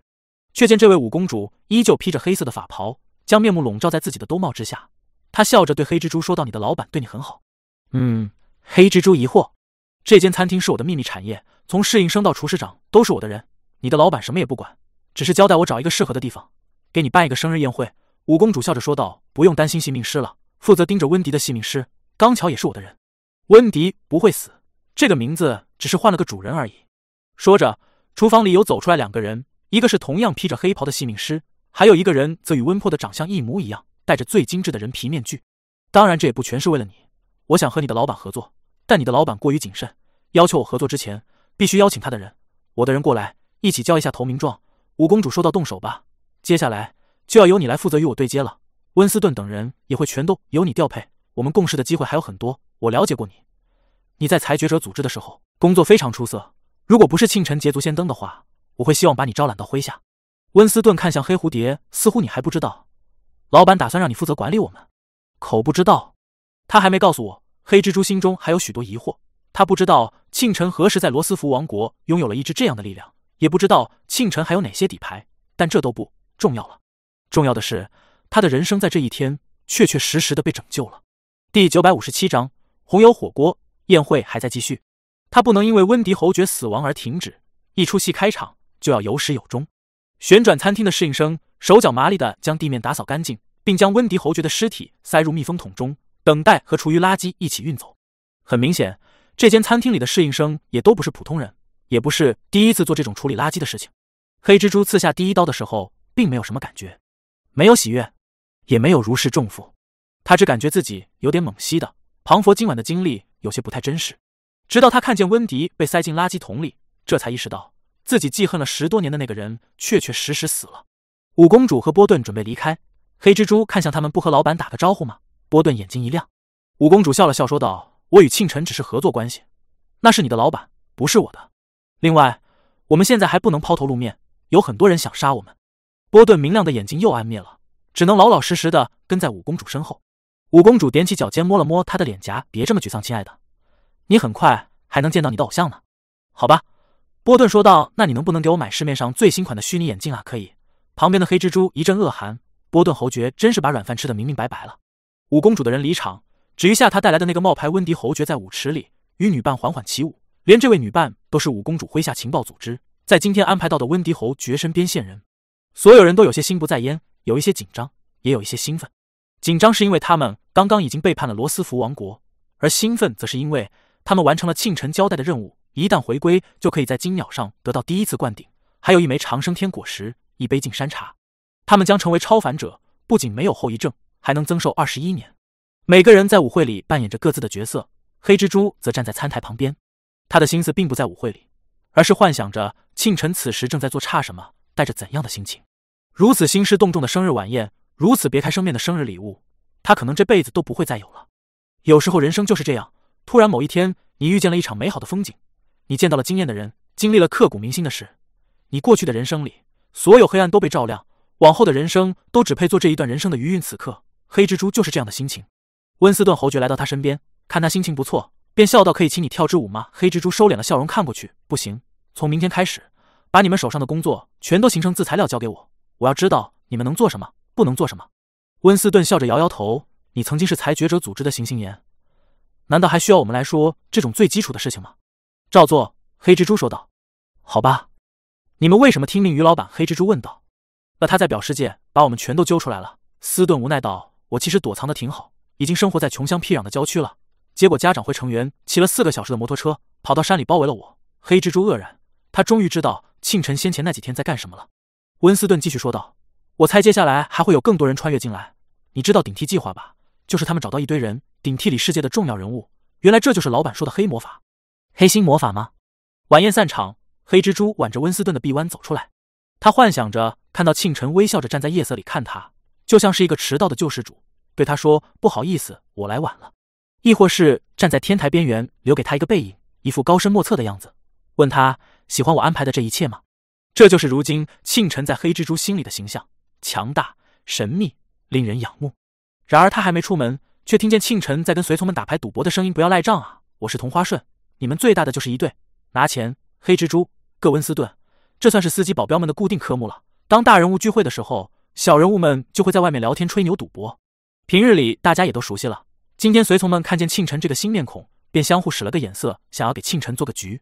却见这位五公主依旧披着黑色的法袍，将面目笼罩在自己的兜帽之下。她笑着对黑蜘蛛说道：“你的老板对你很好。”嗯，黑蜘蛛疑惑。这间餐厅是我的秘密产业，从侍应生到厨师长都是我的人。你的老板什么也不管，只是交代我找一个适合的地方，给你办一个生日宴会。五公主笑着说道：“不用担心性命师了，负责盯着温迪的性命师刚巧也是我的人。温迪不会死，这个名字只是换了个主人而已。”说着，厨房里有走出来两个人，一个是同样披着黑袍的性命师，还有一个人则与温珀的长相一模一样，戴着最精致的人皮面具。当然，这也不全是为了你，我想和你的老板合作。但你的老板过于谨慎，要求我合作之前必须邀请他的人，我的人过来一起交一下投名状。五公主说道：“动手吧，接下来就要由你来负责与我对接了。温斯顿等人也会全都由你调配。我们共事的机会还有很多。我了解过你，你在裁决者组织的时候工作非常出色。如果不是庆臣捷足先登的话，我会希望把你招揽到麾下。”温斯顿看向黑蝴蝶，似乎你还不知道，老板打算让你负责管理我们。口不知道，他还没告诉我。黑蜘蛛心中还有许多疑惑，他不知道庆臣何时在罗斯福王国拥有了一支这样的力量，也不知道庆臣还有哪些底牌，但这都不重要了。重要的是，他的人生在这一天确确实实的被拯救了。第九百五十七章红油火锅宴会还在继续，他不能因为温迪侯爵死亡而停止。一出戏开场就要有始有终。旋转餐厅的侍应生手脚麻利的将地面打扫干净，并将温迪侯爵的尸体塞入密封桶中。等待和厨余垃圾一起运走。很明显，这间餐厅里的侍应生也都不是普通人，也不是第一次做这种处理垃圾的事情。黑蜘蛛刺下第一刀的时候，并没有什么感觉，没有喜悦，也没有如释重负。他只感觉自己有点懵兮的。庞佛今晚的经历有些不太真实。直到他看见温迪被塞进垃圾桶里，这才意识到自己记恨了十多年的那个人确确实实死了。五公主和波顿准备离开，黑蜘蛛看向他们，不和老板打个招呼吗？波顿眼睛一亮，五公主笑了笑说道：“我与庆晨只是合作关系，那是你的老板，不是我的。另外，我们现在还不能抛头露面，有很多人想杀我们。”波顿明亮的眼睛又暗灭了，只能老老实实的跟在五公主身后。五公主踮起脚尖摸了摸她的脸颊：“别这么沮丧，亲爱的，你很快还能见到你的偶像呢。”好吧，波顿说道：“那你能不能给我买市面上最新款的虚拟眼镜啊？”可以。旁边的黑蜘蛛一阵恶寒，波顿侯爵真是把软饭吃的明明白白了。五公主的人离场，只余下她带来的那个冒牌温迪侯爵在舞池里与女伴缓缓起舞。连这位女伴都是五公主麾下情报组织在今天安排到的温迪侯爵身边线人。所有人都有些心不在焉，有一些紧张，也有一些兴奋。紧张是因为他们刚刚已经背叛了罗斯福王国，而兴奋则是因为他们完成了庆臣交代的任务，一旦回归就可以在金鸟上得到第一次灌顶，还有一枚长生天果实，一杯净山茶。他们将成为超凡者，不仅没有后遗症。还能增寿二十一年。每个人在舞会里扮演着各自的角色，黑蜘蛛则站在餐台旁边，他的心思并不在舞会里，而是幻想着庆臣此时正在做差什么，带着怎样的心情。如此兴师动众的生日晚宴，如此别开生面的生日礼物，他可能这辈子都不会再有了。有时候人生就是这样，突然某一天，你遇见了一场美好的风景，你见到了惊艳的人，经历了刻骨铭心的事，你过去的人生里所有黑暗都被照亮，往后的人生都只配做这一段人生的余韵。此刻。黑蜘蛛就是这样的心情。温斯顿侯爵来到他身边，看他心情不错，便笑道：“可以请你跳支舞吗？”黑蜘蛛收敛了笑容，看过去，不行。从明天开始，把你们手上的工作全都形成字材料交给我，我要知道你们能做什么，不能做什么。温斯顿笑着摇摇头：“你曾经是裁决者组织的行星员，难道还需要我们来说这种最基础的事情吗？”照做。黑蜘蛛说道：“好吧。”你们为什么听命于老板？黑蜘蛛问道。那他在表世界把我们全都揪出来了。斯顿无奈道。我其实躲藏的挺好，已经生活在穷乡僻壤的郊区了。结果家长会成员骑了四个小时的摩托车，跑到山里包围了我。黑蜘蛛愕然，他终于知道庆晨先前那几天在干什么了。温斯顿继续说道：“我猜接下来还会有更多人穿越进来。你知道顶替计划吧？就是他们找到一堆人，顶替里世界的重要人物。原来这就是老板说的黑魔法，黑心魔法吗？”晚宴散场，黑蜘蛛挽着温斯顿的臂弯走出来。他幻想着看到庆晨微笑着站在夜色里看他，就像是一个迟到的救世主，对他说：“不好意思，我来晚了。”亦或是站在天台边缘，留给他一个背影，一副高深莫测的样子，问他喜欢我安排的这一切吗？这就是如今庆晨在黑蜘蛛心里的形象：强大、神秘、令人仰慕。然而他还没出门，却听见庆晨在跟随从们打牌赌博的声音：“不要赖账啊！我是同花顺，你们最大的就是一对。”拿钱，黑蜘蛛，各温斯顿，这算是司机保镖们的固定科目了。当大人物聚会的时候，小人物们就会在外面聊天、吹牛、赌博。平日里大家也都熟悉了。今天随从们看见庆晨这个新面孔，便相互使了个眼色，想要给庆晨做个局。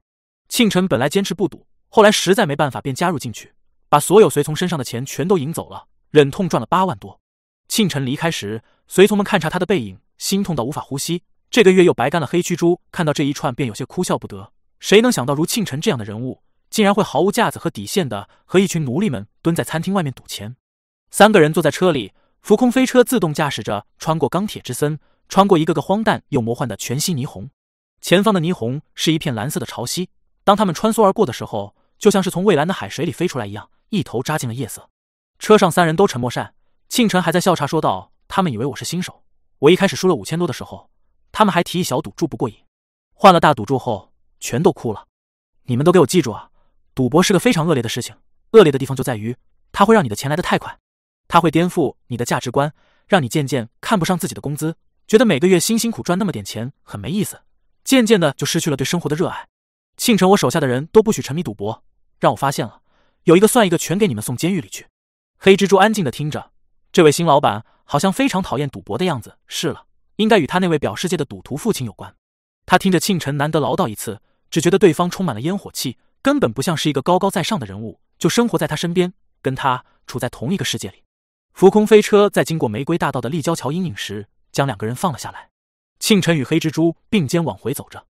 庆晨本来坚持不赌，后来实在没办法，便加入进去，把所有随从身上的钱全都赢走了，忍痛赚了八万多。庆晨离开时，随从们看察他的背影，心痛到无法呼吸。这个月又白干了。黑蜘蛛看到这一串，便有些哭笑不得。谁能想到，如庆晨这样的人物，竟然会毫无架子和底线的和一群奴隶们蹲在餐厅外面赌钱？三个人坐在车里，浮空飞车自动驾驶着，穿过钢铁之森，穿过一个个荒诞又魔幻的全息霓虹。前方的霓虹是一片蓝色的潮汐，当他们穿梭而过的时候，就像是从蔚蓝的海水里飞出来一样，一头扎进了夜色。车上三人都沉默善，庆晨还在笑岔说道：“他们以为我是新手，我一开始输了五千多的时候，他们还提议小赌注不过瘾，换了大赌注后。”全都哭了，你们都给我记住啊！赌博是个非常恶劣的事情，恶劣的地方就在于它会让你的钱来得太快，它会颠覆你的价值观，让你渐渐看不上自己的工资，觉得每个月辛辛苦赚那么点钱很没意思，渐渐的就失去了对生活的热爱。庆城，我手下的人都不许沉迷赌博，让我发现了，有一个算一个，全给你们送监狱里去。黑蜘蛛安静的听着，这位新老板好像非常讨厌赌博的样子。是了，应该与他那位表世界的赌徒父亲有关。他听着庆晨难得唠叨一次。只觉得对方充满了烟火气，根本不像是一个高高在上的人物，就生活在他身边，跟他处在同一个世界里。浮空飞车在经过玫瑰大道的立交桥阴影时，将两个人放了下来。庆晨与黑蜘蛛并肩往回走着，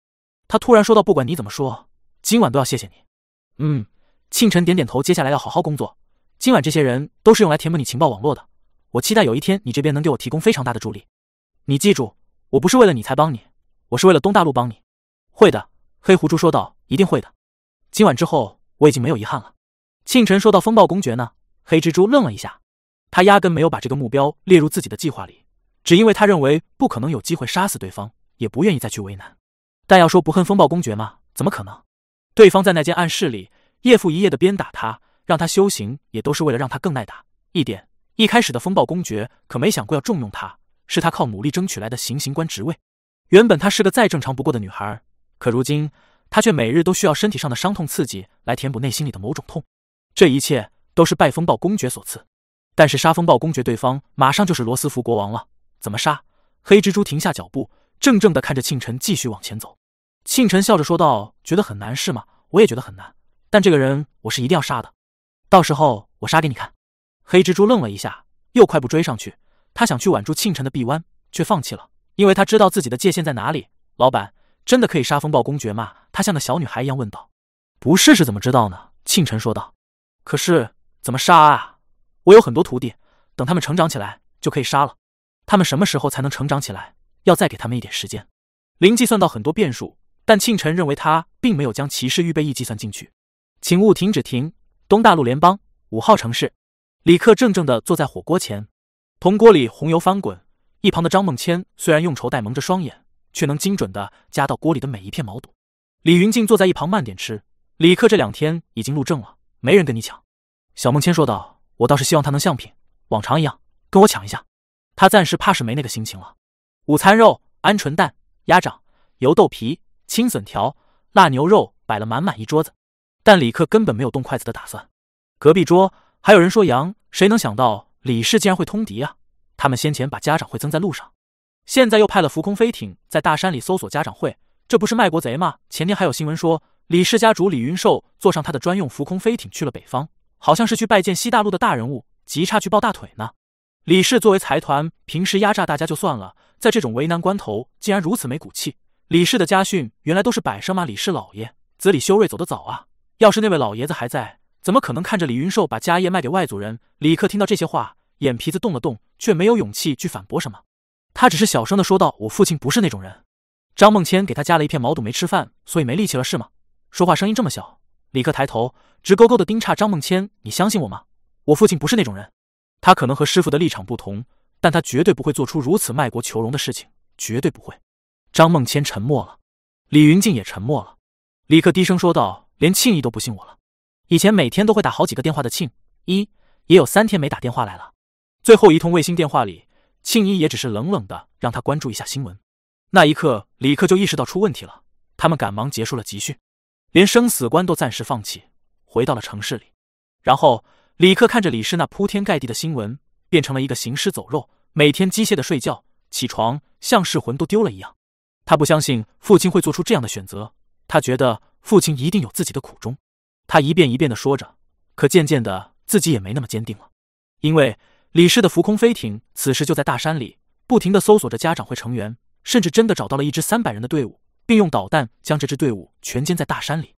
他突然说道：“不管你怎么说，今晚都要谢谢你。”嗯，庆晨点点头，接下来要好好工作。今晚这些人都是用来填补你情报网络的，我期待有一天你这边能给我提供非常大的助力。你记住，我不是为了你才帮你，我是为了东大陆帮你。会的。黑狐猪说道：“一定会的。今晚之后，我已经没有遗憾了。”庆晨说到：“风暴公爵呢？”黑蜘蛛愣了一下，他压根没有把这个目标列入自己的计划里，只因为他认为不可能有机会杀死对方，也不愿意再去为难。但要说不恨风暴公爵吗？怎么可能？对方在那间暗室里夜复一夜的鞭打他，让他修行，也都是为了让他更耐打一点。一开始的风暴公爵可没想过要重用他，是他靠努力争取来的行刑官职位。原本她是个再正常不过的女孩。可如今，他却每日都需要身体上的伤痛刺激来填补内心里的某种痛。这一切都是拜风暴公爵所赐。但是杀风暴公爵，对方马上就是罗斯福国王了，怎么杀？黑蜘蛛停下脚步，怔怔的看着庆晨继续往前走。庆晨笑着说道：“觉得很难是吗？我也觉得很难。但这个人我是一定要杀的，到时候我杀给你看。”黑蜘蛛愣了一下，又快步追上去。他想去挽住庆晨的臂弯，却放弃了，因为他知道自己的界限在哪里。老板。真的可以杀风暴公爵吗？他像个小女孩一样问道。不试试怎么知道呢？庆晨说道。可是怎么杀啊？我有很多徒弟，等他们成长起来就可以杀了。他们什么时候才能成长起来？要再给他们一点时间。林计算到很多变数，但庆晨认为他并没有将骑士预备役计算进去。请勿停止停。东大陆联邦五号城市，李克怔怔地坐在火锅前，铜锅里红油翻滚。一旁的张梦千虽然用绸带蒙着双眼。却能精准的夹到锅里的每一片毛肚。李云静坐在一旁慢点吃。李克这两天已经入正了，没人跟你抢。小梦千说道：“我倒是希望他能像品往常一样跟我抢一下。他暂时怕是没那个心情了。”午餐肉、鹌鹑蛋、鸭掌、油豆皮、青笋条、腊牛肉摆了满满一桌子，但李克根本没有动筷子的打算。隔壁桌还有人说羊，谁能想到李氏竟然会通敌啊？他们先前把家长会增在路上。现在又派了浮空飞艇在大山里搜索家长会，这不是卖国贼吗？前天还有新闻说李氏家主李云寿坐上他的专用浮空飞艇去了北方，好像是去拜见西大陆的大人物，急差去抱大腿呢。李氏作为财团，平时压榨大家就算了，在这种为难关头，竟然如此没骨气。李氏的家训原来都是摆设吗？李氏老爷子李修睿走得早啊，要是那位老爷子还在，怎么可能看着李云寿把家业卖给外族人？李克听到这些话，眼皮子动了动，却没有勇气去反驳什么。他只是小声的说道：“我父亲不是那种人。”张梦千给他加了一片毛肚，没吃饭，所以没力气了，是吗？说话声音这么小。李克抬头，直勾勾的盯叉张梦千：“你相信我吗？我父亲不是那种人。他可能和师傅的立场不同，但他绝对不会做出如此卖国求荣的事情，绝对不会。”张梦千沉默了，李云静也沉默了。李克低声说道：“连庆姨都不信我了。以前每天都会打好几个电话的庆一，也有三天没打电话来了。最后一通卫星电话里，庆一也只是冷冷的让他关注一下新闻。那一刻，李克就意识到出问题了。他们赶忙结束了集训。”连生死关都暂时放弃，回到了城市里。然后，李克看着李氏那铺天盖地的新闻，变成了一个行尸走肉，每天机械的睡觉、起床，像是魂都丢了一样。他不相信父亲会做出这样的选择，他觉得父亲一定有自己的苦衷。他一遍一遍的说着，可渐渐的，自己也没那么坚定了。因为李氏的浮空飞艇此时就在大山里，不停的搜索着家长会成员，甚至真的找到了一支三百人的队伍。并用导弹将这支队伍全歼在大山里，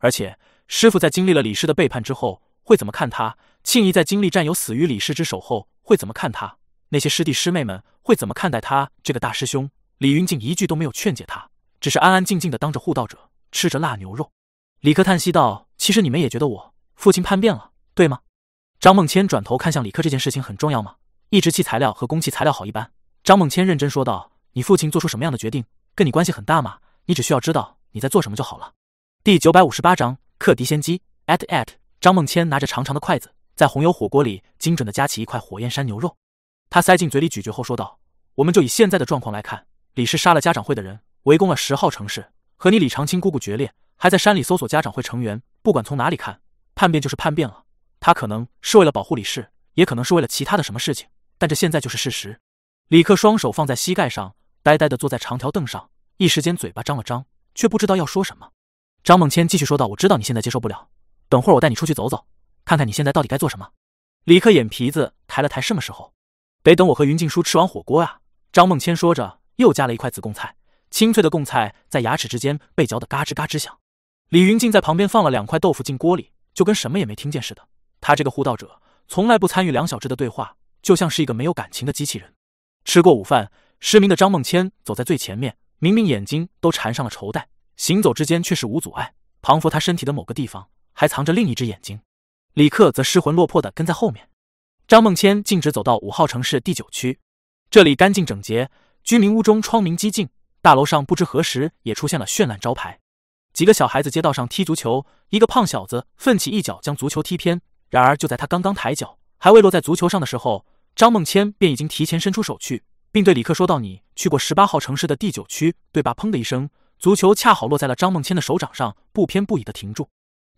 而且师傅在经历了李氏的背叛之后会怎么看他？庆姨在经历战友死于李氏之手后会怎么看他？那些师弟师妹们会怎么看待他这个大师兄？李云静一句都没有劝解他，只是安安静静的当着护道者吃着腊牛肉。李克叹息道：“其实你们也觉得我父亲叛变了，对吗？”张梦千转头看向李克：“这件事情很重要吗？抑制器材料和供气材料好一般。”张梦千认真说道：“你父亲做出什么样的决定，跟你关系很大吗？”你只需要知道你在做什么就好了。第九百五十八章克敌先机。at at 张梦千拿着长长的筷子，在红油火锅里精准的夹起一块火焰山牛肉，他塞进嘴里咀嚼后说道：“我们就以现在的状况来看，李氏杀了家长会的人，围攻了十号城市，和你李长青姑姑决裂，还在山里搜索家长会成员。不管从哪里看，叛变就是叛变了。他可能是为了保护李氏，也可能是为了其他的什么事情，但这现在就是事实。”李克双手放在膝盖上，呆呆的坐在长条凳上。一时间嘴巴张了张，却不知道要说什么。张梦千继续说道：“我知道你现在接受不了，等会儿我带你出去走走，看看你现在到底该做什么。”李克眼皮子抬了抬，什么时候？得等我和云静书吃完火锅啊！张梦千说着，又夹了一块子贡菜，清脆的贡菜在牙齿之间被嚼得嘎吱嘎吱响。李云静在旁边放了两块豆腐进锅里，就跟什么也没听见似的。他这个护道者从来不参与两小只的对话，就像是一个没有感情的机器人。吃过午饭，失明的张梦千走在最前面。明明眼睛都缠上了绸带，行走之间却是无阻碍，仿佛他身体的某个地方还藏着另一只眼睛。李克则失魂落魄的跟在后面。张梦千径直走到五号城市第九区，这里干净整洁，居民屋中窗明几净，大楼上不知何时也出现了绚烂招牌。几个小孩子街道上踢足球，一个胖小子奋起一脚将足球踢偏。然而就在他刚刚抬脚，还未落在足球上的时候，张梦千便已经提前伸出手去。并对李克说道：“你去过十八号城市的第九区，对吧？”砰的一声，足球恰好落在了张梦千的手掌上，不偏不倚的停住。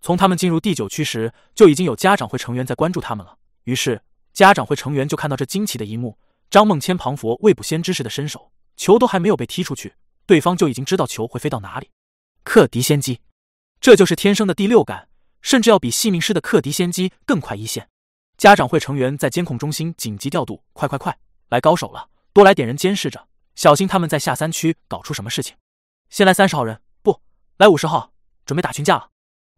从他们进入第九区时，就已经有家长会成员在关注他们了。于是家长会成员就看到这惊奇的一幕：张梦千庞佛未卜先知似的伸手，球都还没有被踢出去，对方就已经知道球会飞到哪里。克敌先机，这就是天生的第六感，甚至要比戏命师的克敌先机更快一线。家长会成员在监控中心紧急调度：“快快快，来高手了！”多来点人监视着，小心他们在下三区搞出什么事情。先来三十号人，不来五十号，准备打群架了。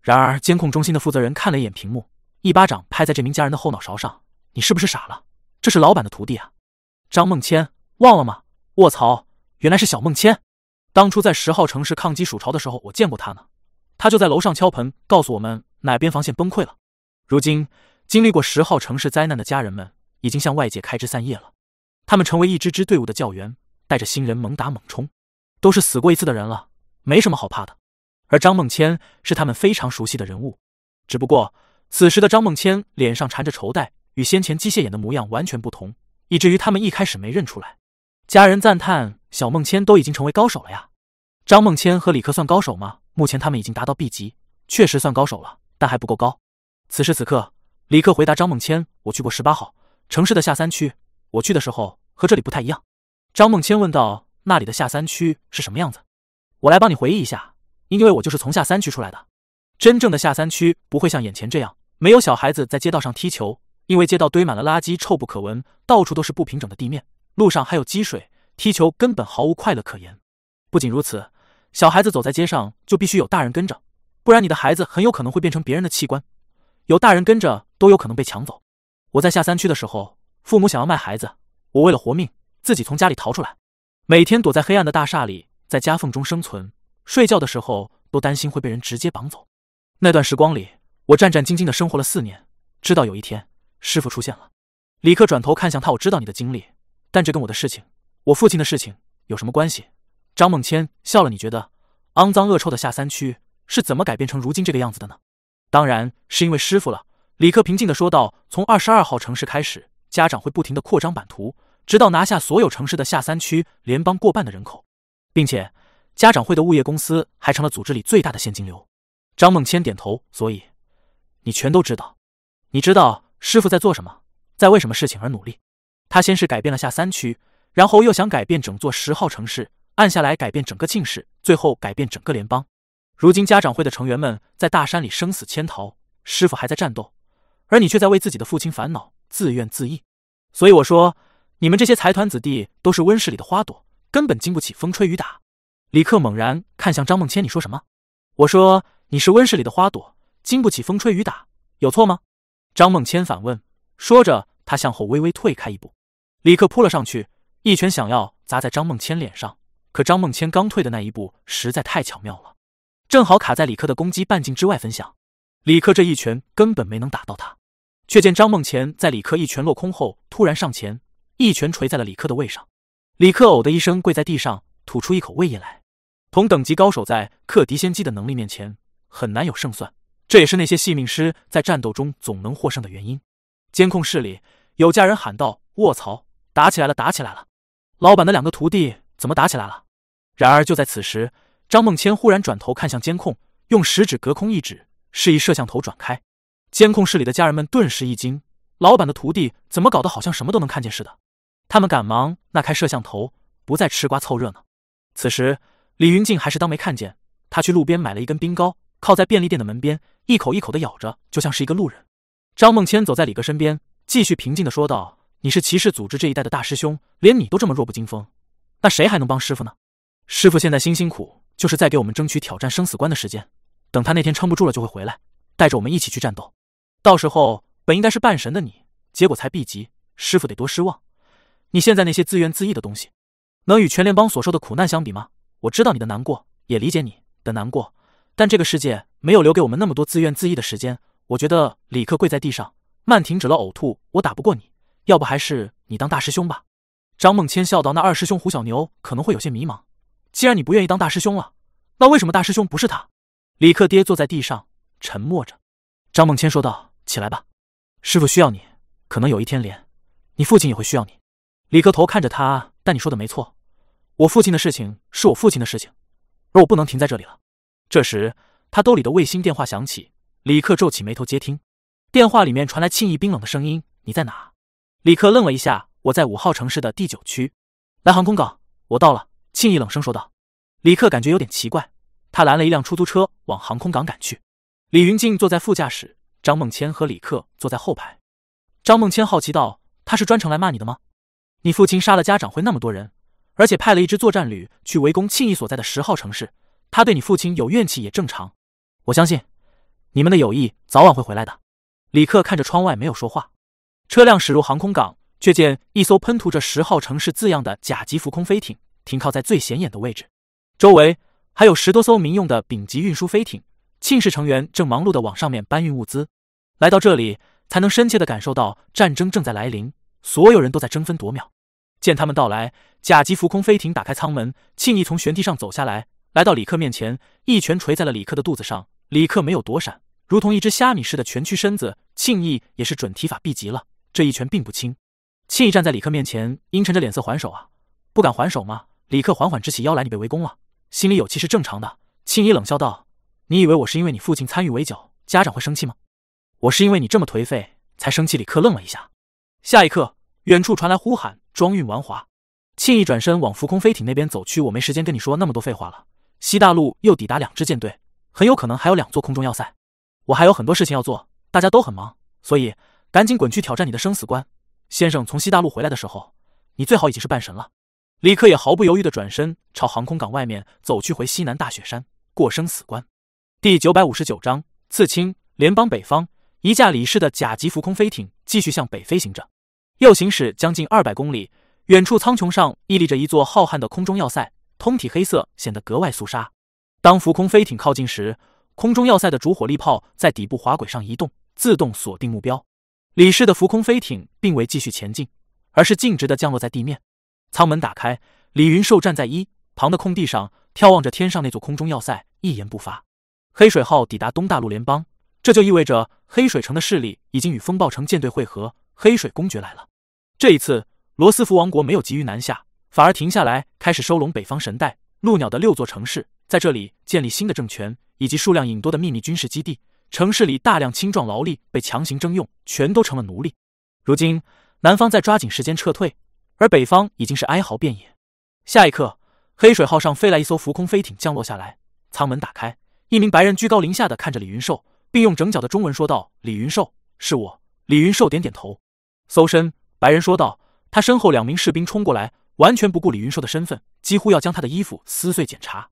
然而监控中心的负责人看了一眼屏幕，一巴掌拍在这名家人的后脑勺上：“你是不是傻了？这是老板的徒弟啊，张梦千，忘了吗？卧槽，原来是小梦千。当初在十号城市抗击蜀朝的时候，我见过他呢。他就在楼上敲盆，告诉我们哪边防线崩溃了。如今经历过十号城市灾难的家人们，已经向外界开枝散叶了。”他们成为一支支队伍的教员，带着新人猛打猛冲，都是死过一次的人了，没什么好怕的。而张梦千是他们非常熟悉的人物，只不过此时的张梦千脸上缠着绸带，与先前机械眼的模样完全不同，以至于他们一开始没认出来。家人赞叹：“小梦千都已经成为高手了呀！”张梦千和李克算高手吗？目前他们已经达到 B 级，确实算高手了，但还不够高。此时此刻，李克回答张梦千：“我去过十八号城市的下三区。”我去的时候和这里不太一样，张梦千问道：“那里的下三区是什么样子？”我来帮你回忆一下，因为我就是从下三区出来的。真正的下三区不会像眼前这样，没有小孩子在街道上踢球，因为街道堆满了垃圾，臭不可闻，到处都是不平整的地面，路上还有积水，踢球根本毫无快乐可言。不仅如此，小孩子走在街上就必须有大人跟着，不然你的孩子很有可能会变成别人的器官，有大人跟着都有可能被抢走。我在下三区的时候，父母想要卖孩子，我为了活命，自己从家里逃出来，每天躲在黑暗的大厦里，在夹缝中生存，睡觉的时候都担心会被人直接绑走。那段时光里，我战战兢兢的生活了四年，直到有一天，师傅出现了。李克转头看向他，我知道你的经历，但这跟我的事情，我父亲的事情有什么关系？张梦谦笑了，你觉得肮脏恶臭的下三区是怎么改变成如今这个样子的呢？当然是因为师傅了。李克平静的说道：“从二十二号城市开始，家长会不停的扩张版图，直到拿下所有城市的下三区联邦过半的人口，并且家长会的物业公司还成了组织里最大的现金流。”张梦谦点头，所以你全都知道。你知道师傅在做什么，在为什么事情而努力。他先是改变了下三区，然后又想改变整座十号城市。按下来改变整个庆市，最后改变整个联邦。如今家长会的成员们在大山里生死迁逃，师傅还在战斗，而你却在为自己的父亲烦恼，自怨自艾。所以我说，你们这些财团子弟都是温室里的花朵，根本经不起风吹雨打。李克猛然看向张梦千，你说什么？我说你是温室里的花朵，经不起风吹雨打，有错吗？张梦千反问。说着，他向后微微退开一步。李克扑了上去，一拳想要砸在张梦千脸上。可张梦谦刚退的那一步实在太巧妙了，正好卡在李克的攻击半径之外分享。李克这一拳根本没能打到他，却见张梦谦在李克一拳落空后突然上前，一拳锤在了李克的胃上。李克呕的一声跪在地上，吐出一口胃液来。同等级高手在克敌先机的能力面前很难有胜算，这也是那些戏命师在战斗中总能获胜的原因。监控室里有家人喊道：“卧槽，打起来了，打起来了！老板的两个徒弟怎么打起来了？”然而就在此时，张梦谦忽然转头看向监控，用食指隔空一指，示意摄像头转开。监控室里的家人们顿时一惊：老板的徒弟怎么搞得好像什么都能看见似的？他们赶忙拿开摄像头，不再吃瓜凑热闹。此时，李云静还是当没看见。他去路边买了一根冰糕，靠在便利店的门边，一口一口的咬着，就像是一个路人。张梦谦走在李哥身边，继续平静的说道：“你是骑士组织这一代的大师兄，连你都这么弱不禁风，那谁还能帮师傅呢？”师傅现在辛辛苦，就是在给我们争取挑战生死关的时间。等他那天撑不住了，就会回来，带着我们一起去战斗。到时候本应该是半神的你，结果才 B 级，师傅得多失望。你现在那些自怨自艾的东西，能与全联邦所受的苦难相比吗？我知道你的难过，也理解你的难过，但这个世界没有留给我们那么多自怨自艾的时间。我觉得李克跪在地上，慢停止了呕吐。我打不过你，要不还是你当大师兄吧。张梦谦笑道：“那二师兄胡小牛可能会有些迷茫。”既然你不愿意当大师兄了，那为什么大师兄不是他？李克爹坐在地上沉默着。张梦谦说道：“起来吧，师傅需要你，可能有一天连你父亲也会需要你。”李克头看着他，但你说的没错，我父亲的事情是我父亲的事情，而我不能停在这里了。这时，他兜里的卫星电话响起，李克皱起眉头接听，电话里面传来庆意冰冷的声音：“你在哪？”李克愣了一下：“我在五号城市的第九区，来航空港，我到了。”庆意冷声说道：“李克感觉有点奇怪，他拦了一辆出租车往航空港赶去。李云静坐在副驾驶，张梦谦和李克坐在后排。张梦谦好奇道：‘他是专程来骂你的吗？你父亲杀了家长会那么多人，而且派了一支作战旅去围攻庆意所在的十号城市，他对你父亲有怨气也正常。我相信你们的友谊早晚会回来的。’李克看着窗外没有说话。车辆驶入航空港，却见一艘喷涂着十号城市字样的甲级浮空飞艇。”停靠在最显眼的位置，周围还有十多艘民用的丙级运输飞艇。庆氏成员正忙碌的往上面搬运物资。来到这里，才能深切的感受到战争正在来临，所有人都在争分夺秒。见他们到来，甲级浮空飞艇打开舱门，庆义从舷梯上走下来，来到李克面前，一拳捶在了李克的肚子上。李克没有躲闪，如同一只虾米似的蜷曲身子。庆义也是准提法 B 级了，这一拳并不轻。庆义站在李克面前，阴沉着脸色还手啊，不敢还手吗？李克缓缓直起腰来，你被围攻了，心里有气是正常的。青衣冷笑道：“你以为我是因为你父亲参与围剿，家长会生气吗？我是因为你这么颓废才生气。”李克愣了一下，下一刻，远处传来呼喊：“装运完华！”庆义转身往浮空飞艇那边走去。我没时间跟你说那么多废话了。西大陆又抵达两支舰队，很有可能还有两座空中要塞，我还有很多事情要做，大家都很忙，所以赶紧滚去挑战你的生死关！先生从西大陆回来的时候，你最好已经是半神了。”李克也毫不犹豫的转身朝航空港外面走去，回西南大雪山过生死关。第九百五十九章刺青。联邦北方，一架李氏的甲级浮空飞艇继续向北飞行着，又行驶将近二百公里，远处苍穹上屹立着一座浩瀚的空中要塞，通体黑色，显得格外肃杀。当浮空飞艇靠近时，空中要塞的主火力炮在底部滑轨上移动，自动锁定目标。李氏的浮空飞艇并未继续前进，而是径直的降落在地面。舱门打开，李云寿站在一旁的空地上，眺望着天上那座空中要塞，一言不发。黑水号抵达东大陆联邦。这就意味着黑水城的势力已经与风暴城舰队会合，黑水公爵来了。这一次，罗斯福王国没有急于南下，反而停下来开始收拢北方神代、鹿鸟的六座城市，在这里建立新的政权以及数量隐多的秘密军事基地。城市里大量青壮劳力被强行征用，全都成了奴隶。如今，南方在抓紧时间撤退，而北方已经是哀嚎遍野。下一刻，黑水号上飞来一艘浮空飞艇降落下来，舱门打开，一名白人居高临下的看着李云寿。并用整脚的中文说道：“李云寿，是我。”李云寿点点头。搜身，白人说道。他身后两名士兵冲过来，完全不顾李云寿的身份，几乎要将他的衣服撕碎检查。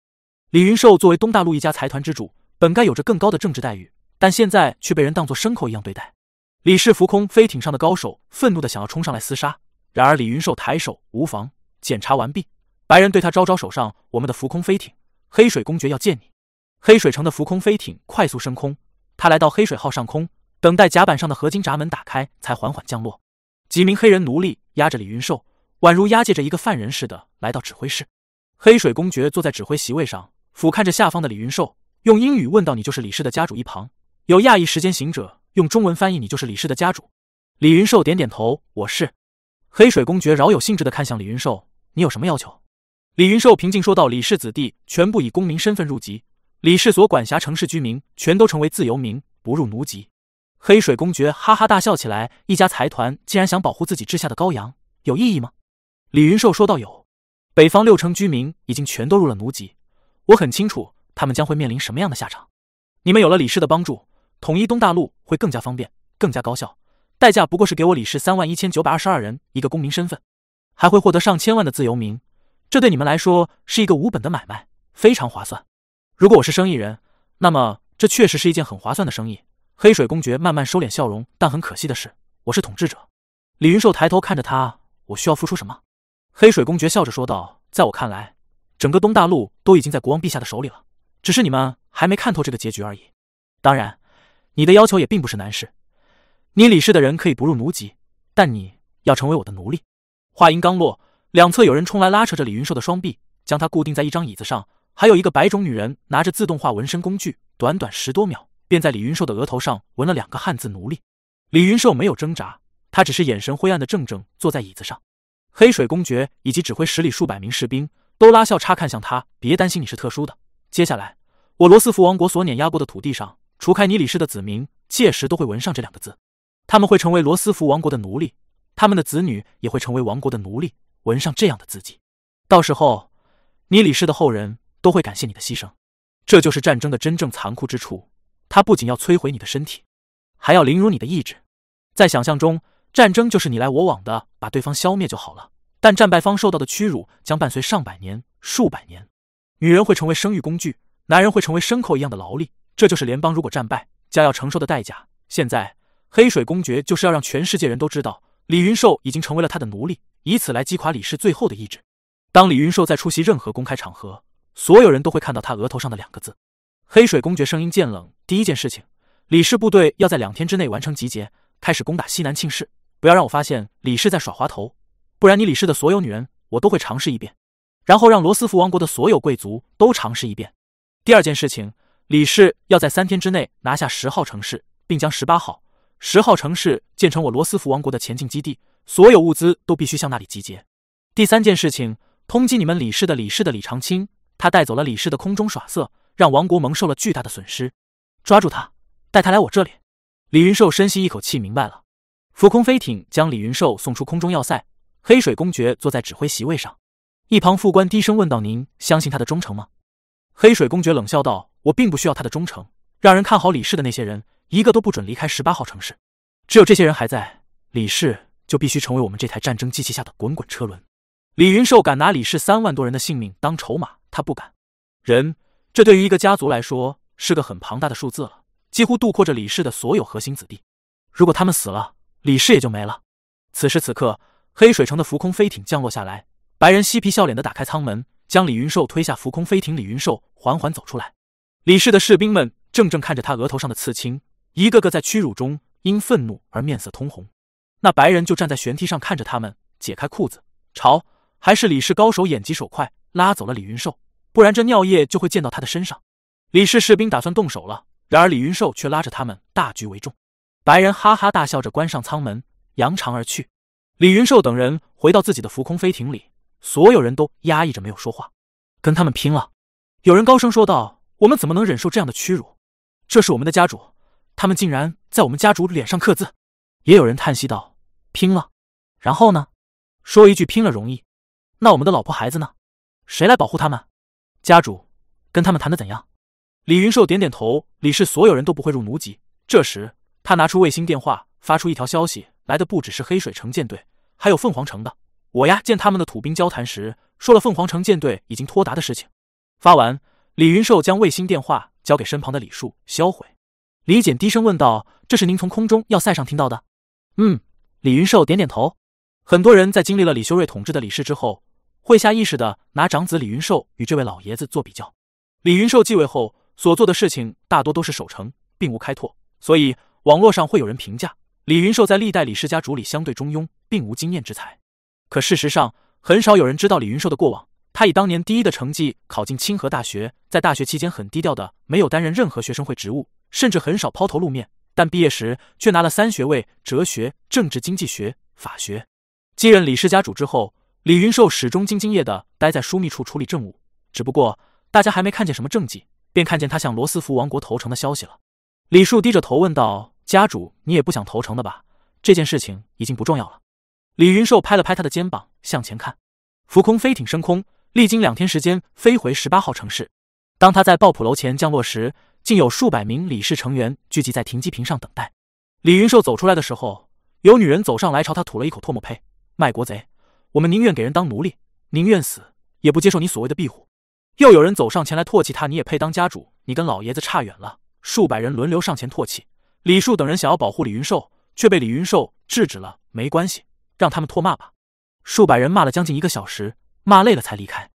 李云寿作为东大陆一家财团之主，本该有着更高的政治待遇，但现在却被人当作牲口一样对待。李氏浮空飞艇上的高手愤怒的想要冲上来厮杀，然而李云寿抬手无妨，检查完毕。白人对他招招手上：“我们的浮空飞艇，黑水公爵要见你。”黑水城的浮空飞艇快速升空。他来到黑水号上空，等待甲板上的合金闸门打开，才缓缓降落。几名黑人奴隶压着李云寿，宛如押解着一个犯人似的来到指挥室。黑水公爵坐在指挥席位上，俯瞰着下方的李云寿，用英语问道：“你就是李氏的家主？”一旁有亚裔时间行者用中文翻译：“你就是李氏的家主？”李云寿点点头：“我是。”黑水公爵饶有兴致的看向李云寿：“你有什么要求？”李云寿平静说道：“李氏子弟全部以公民身份入籍。”李氏所管辖城市居民全都成为自由民，不入奴籍。黑水公爵哈哈大笑起来。一家财团竟然想保护自己治下的羔羊，有意义吗？李云寿说道：“有。北方六成居民已经全都入了奴籍，我很清楚他们将会面临什么样的下场。你们有了李氏的帮助，统一东大陆会更加方便，更加高效。代价不过是给我李氏三万一千九百二十二人一个公民身份，还会获得上千万的自由民。这对你们来说是一个无本的买卖，非常划算。”如果我是生意人，那么这确实是一件很划算的生意。黑水公爵慢慢收敛笑容，但很可惜的是，我是统治者。李云寿抬头看着他，我需要付出什么？黑水公爵笑着说道：“在我看来，整个东大陆都已经在国王陛下的手里了，只是你们还没看透这个结局而已。当然，你的要求也并不是难事。你李氏的人可以不入奴籍，但你要成为我的奴隶。”话音刚落，两侧有人冲来，拉扯着李云寿的双臂，将他固定在一张椅子上。还有一个白种女人拿着自动化纹身工具，短短十多秒便在李云寿的额头上纹了两个汉字“奴隶”。李云寿没有挣扎，他只是眼神灰暗的怔怔坐在椅子上。黑水公爵以及指挥十里数百名士兵都拉笑叉看向他：“别担心，你是特殊的。接下来，我罗斯福王国所碾压过的土地上，除开你李氏的子民，届时都会纹上这两个字。他们会成为罗斯福王国的奴隶，他们的子女也会成为王国的奴隶，纹上这样的字迹。到时候，你李氏的后人。”都会感谢你的牺牲，这就是战争的真正残酷之处。它不仅要摧毁你的身体，还要凌辱你的意志。在想象中，战争就是你来我往的把对方消灭就好了。但战败方受到的屈辱将伴随上百年、数百年。女人会成为生育工具，男人会成为牲口一样的劳力。这就是联邦如果战败将要承受的代价。现在，黑水公爵就是要让全世界人都知道，李云寿已经成为了他的奴隶，以此来击垮李氏最后的意志。当李云寿在出席任何公开场合，所有人都会看到他额头上的两个字。黑水公爵声音渐冷。第一件事情，李氏部队要在两天之内完成集结，开始攻打西南庆市。不要让我发现李氏在耍滑头，不然你李氏的所有女人我都会尝试一遍，然后让罗斯福王国的所有贵族都尝试一遍。第二件事情，李氏要在三天之内拿下十号城市，并将十八号、十号城市建成我罗斯福王国的前进基地，所有物资都必须向那里集结。第三件事情，通缉你们李氏的李氏的李长青。他带走了李氏的空中耍色，让王国蒙受了巨大的损失。抓住他，带他来我这里。李云寿深吸一口气，明白了。浮空飞艇将李云寿送出空中要塞。黑水公爵坐在指挥席位上，一旁副官低声问道：“您相信他的忠诚吗？”黑水公爵冷笑道：“我并不需要他的忠诚。让人看好李氏的那些人，一个都不准离开十八号城市。只有这些人还在，李氏就必须成为我们这台战争机器下的滚滚车轮。李云寿敢拿李氏三万多人的性命当筹码，他不敢。人，这对于一个家族来说是个很庞大的数字了，几乎度过着李氏的所有核心子弟。如果他们死了，李氏也就没了。此时此刻，黑水城的浮空飞艇降落下来，白人嬉皮笑脸的打开舱门，将李云寿推下浮空飞艇。李云寿缓缓走出来，李氏的士兵们怔怔看着他额头上的刺青，一个个在屈辱中因愤怒而面色通红。那白人就站在舷梯上看着他们解开裤子，朝。还是李氏高手眼疾手快，拉走了李云寿，不然这尿液就会溅到他的身上。李氏士兵打算动手了，然而李云寿却拉着他们大局为重。白人哈哈大笑着关上舱门，扬长而去。李云寿等人回到自己的浮空飞艇里，所有人都压抑着没有说话。跟他们拼了！有人高声说道：“我们怎么能忍受这样的屈辱？这是我们的家主，他们竟然在我们家主脸上刻字。”也有人叹息道：“拼了！然后呢？说一句拼了容易。”那我们的老婆孩子呢？谁来保护他们？家主跟他们谈的怎样？李云寿点点头。李氏所有人都不会入奴籍。这时，他拿出卫星电话，发出一条消息：来的不只是黑水城舰队，还有凤凰城的。我呀，见他们的土兵交谈时，说了凤凰城舰队已经脱达的事情。发完，李云寿将卫星电话交给身旁的李树销毁。李简低声问道：“这是您从空中要塞上听到的？”嗯，李云寿点点头。很多人在经历了李修睿统治的李氏之后。会下意识的拿长子李云寿与这位老爷子做比较。李云寿继位后所做的事情大多都是守城，并无开拓，所以网络上会有人评价李云寿在历代李氏家主里相对中庸，并无经验之才。可事实上，很少有人知道李云寿的过往。他以当年第一的成绩考进清河大学，在大学期间很低调的，没有担任任何学生会职务，甚至很少抛头露面。但毕业时却拿了三学位：哲学、政治经济学、法学。继任李氏家主之后。李云寿始终兢兢业的待在枢密处处理政务，只不过大家还没看见什么政绩，便看见他向罗斯福王国投诚的消息了。李树低着头问道：“家主，你也不想投诚的吧？这件事情已经不重要了。”李云寿拍了拍他的肩膀，向前看。浮空飞艇升空，历经两天时间飞回十八号城市。当他在爆普楼前降落时，竟有数百名李氏成员聚集在停机坪上等待。李云寿走出来的时候，有女人走上来朝他吐了一口唾沫，呸！卖国贼！我们宁愿给人当奴隶，宁愿死，也不接受你所谓的庇护。又有人走上前来唾弃他，你也配当家主？你跟老爷子差远了。数百人轮流上前唾弃李树等人，想要保护李云寿，却被李云寿制止了。没关系，让他们唾骂吧。数百人骂了将近一个小时，骂累了才离开。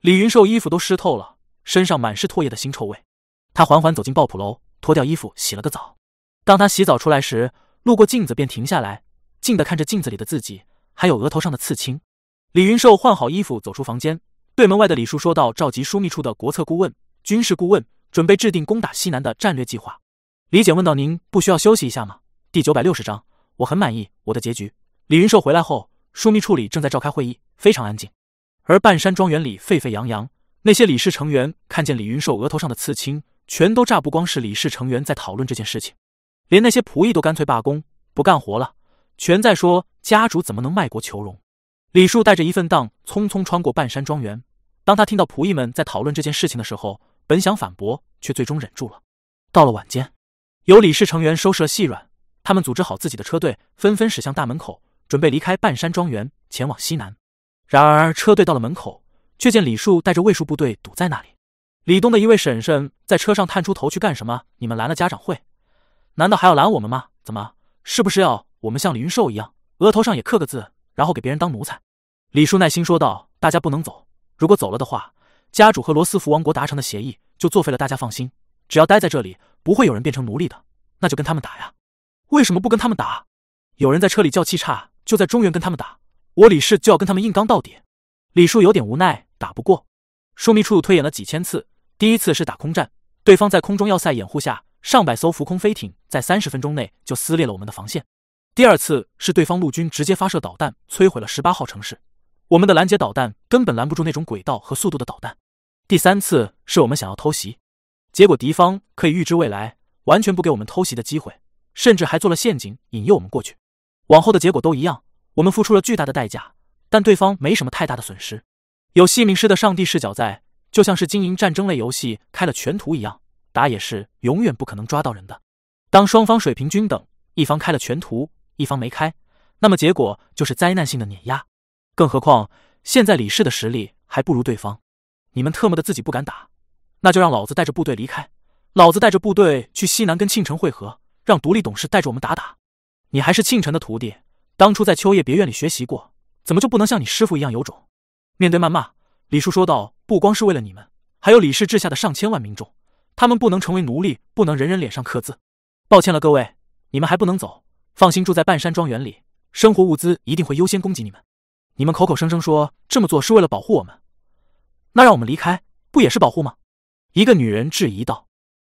李云寿衣服都湿透了，身上满是唾液的腥臭味。他缓缓走进爆普楼，脱掉衣服洗了个澡。当他洗澡出来时，路过镜子便停下来，静地看着镜子里的自己。还有额头上的刺青。李云寿换好衣服走出房间，对门外的李树说道：“召集枢密处的国策顾问、军事顾问，准备制定攻打西南的战略计划。”李简问道：“您不需要休息一下吗？”第九百六十章，我很满意我的结局。李云寿回来后，枢密处里正在召开会议，非常安静。而半山庄园里沸沸扬扬，那些李氏成员看见李云寿额头上的刺青，全都炸。不光是李氏成员在讨论这件事情，连那些仆役都干脆罢工，不干活了。全在说家主怎么能卖国求荣？李树带着一份当，匆匆穿过半山庄园。当他听到仆役们在讨论这件事情的时候，本想反驳，却最终忍住了。到了晚间，有李氏成员收拾了细软，他们组织好自己的车队，纷纷驶向大门口，准备离开半山庄园，前往西南。然而，车队到了门口，却见李树带着卫戍部队堵在那里。李东的一位婶婶在车上探出头去：“干什么？你们拦了家长会？难道还要拦我们吗？怎么？是不是要？”我们像李云寿一样，额头上也刻个字，然后给别人当奴才。李树耐心说道：“大家不能走，如果走了的话，家主和罗斯福王国达成的协议就作废了。大家放心，只要待在这里，不会有人变成奴隶的。那就跟他们打呀！为什么不跟他们打？有人在车里叫气差，就在中原跟他们打。我李氏就要跟他们硬刚到底。”李叔有点无奈，打不过。枢密处推演了几千次，第一次是打空战，对方在空中要塞掩护下，上百艘浮空飞艇在三十分钟内就撕裂了我们的防线。第二次是对方陆军直接发射导弹，摧毁了十八号城市。我们的拦截导弹根本拦不住那种轨道和速度的导弹。第三次是我们想要偷袭，结果敌方可以预知未来，完全不给我们偷袭的机会，甚至还做了陷阱引诱我们过去。往后的结果都一样，我们付出了巨大的代价，但对方没什么太大的损失。有西明师的上帝视角在，就像是经营战争类游戏开了全图一样，打野是永远不可能抓到人的。当双方水平均等。一方开了全图，一方没开，那么结果就是灾难性的碾压。更何况现在李氏的实力还不如对方，你们特么的自己不敢打，那就让老子带着部队离开，老子带着部队去西南跟庆城会合，让独立董事带着我们打打。你还是庆城的徒弟，当初在秋叶别院里学习过，怎么就不能像你师傅一样有种？面对谩骂，李叔说道：“不光是为了你们，还有李氏治下的上千万民众，他们不能成为奴隶，不能人人脸上刻字。抱歉了，各位，你们还不能走。放心，住在半山庄园里，生活物资一定会优先供给你们。你们口口声声说这么做是为了保护我们，那让我们离开，不也是保护吗？”一个女人质疑道。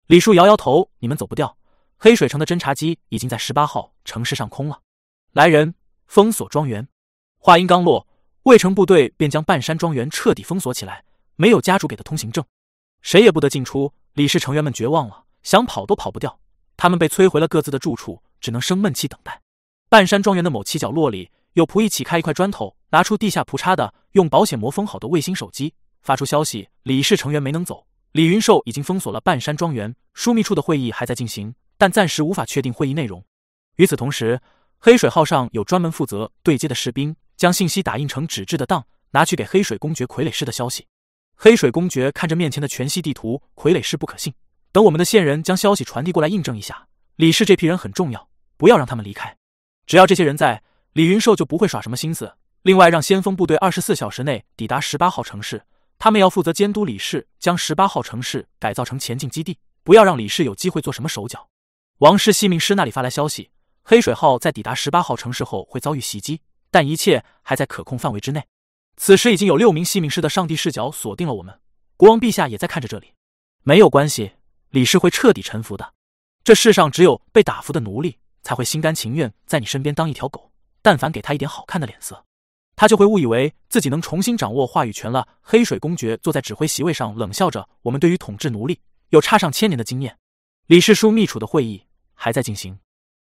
李叔摇摇头：“你们走不掉。黑水城的侦察机已经在十八号城市上空了。来人，封锁庄园。”话音刚落。卫城部队便将半山庄园彻底封锁起来，没有家主给的通行证，谁也不得进出。李氏成员们绝望了，想跑都跑不掉。他们被摧回了各自的住处，只能生闷气等待。半山庄园的某犄角落里，有仆役起开一块砖头，拿出地下铺插的、用保险膜封好的卫星手机，发出消息：李氏成员没能走，李云寿已经封锁了半山庄园，枢密处的会议还在进行，但暂时无法确定会议内容。与此同时，黑水号上有专门负责对接的士兵。将信息打印成纸质的档，拿去给黑水公爵傀儡师的消息。黑水公爵看着面前的全息地图，傀儡师不可信。等我们的线人将消息传递过来，印证一下。李氏这批人很重要，不要让他们离开。只要这些人在，李云寿就不会耍什么心思。另外，让先锋部队二十四小时内抵达十八号城市，他们要负责监督李氏将十八号城市改造成前进基地，不要让李氏有机会做什么手脚。王氏西明师那里发来消息，黑水号在抵达十八号城市后会遭遇袭击。但一切还在可控范围之内。此时已经有六名西敏师的上帝视角锁定了我们，国王陛下也在看着这里。没有关系，李氏会彻底臣服的。这世上只有被打服的奴隶才会心甘情愿在你身边当一条狗。但凡给他一点好看的脸色，他就会误以为自己能重新掌握话语权了。黑水公爵坐在指挥席位上，冷笑着：“我们对于统治奴隶有差上千年的经验。”李氏枢密处的会议还在进行，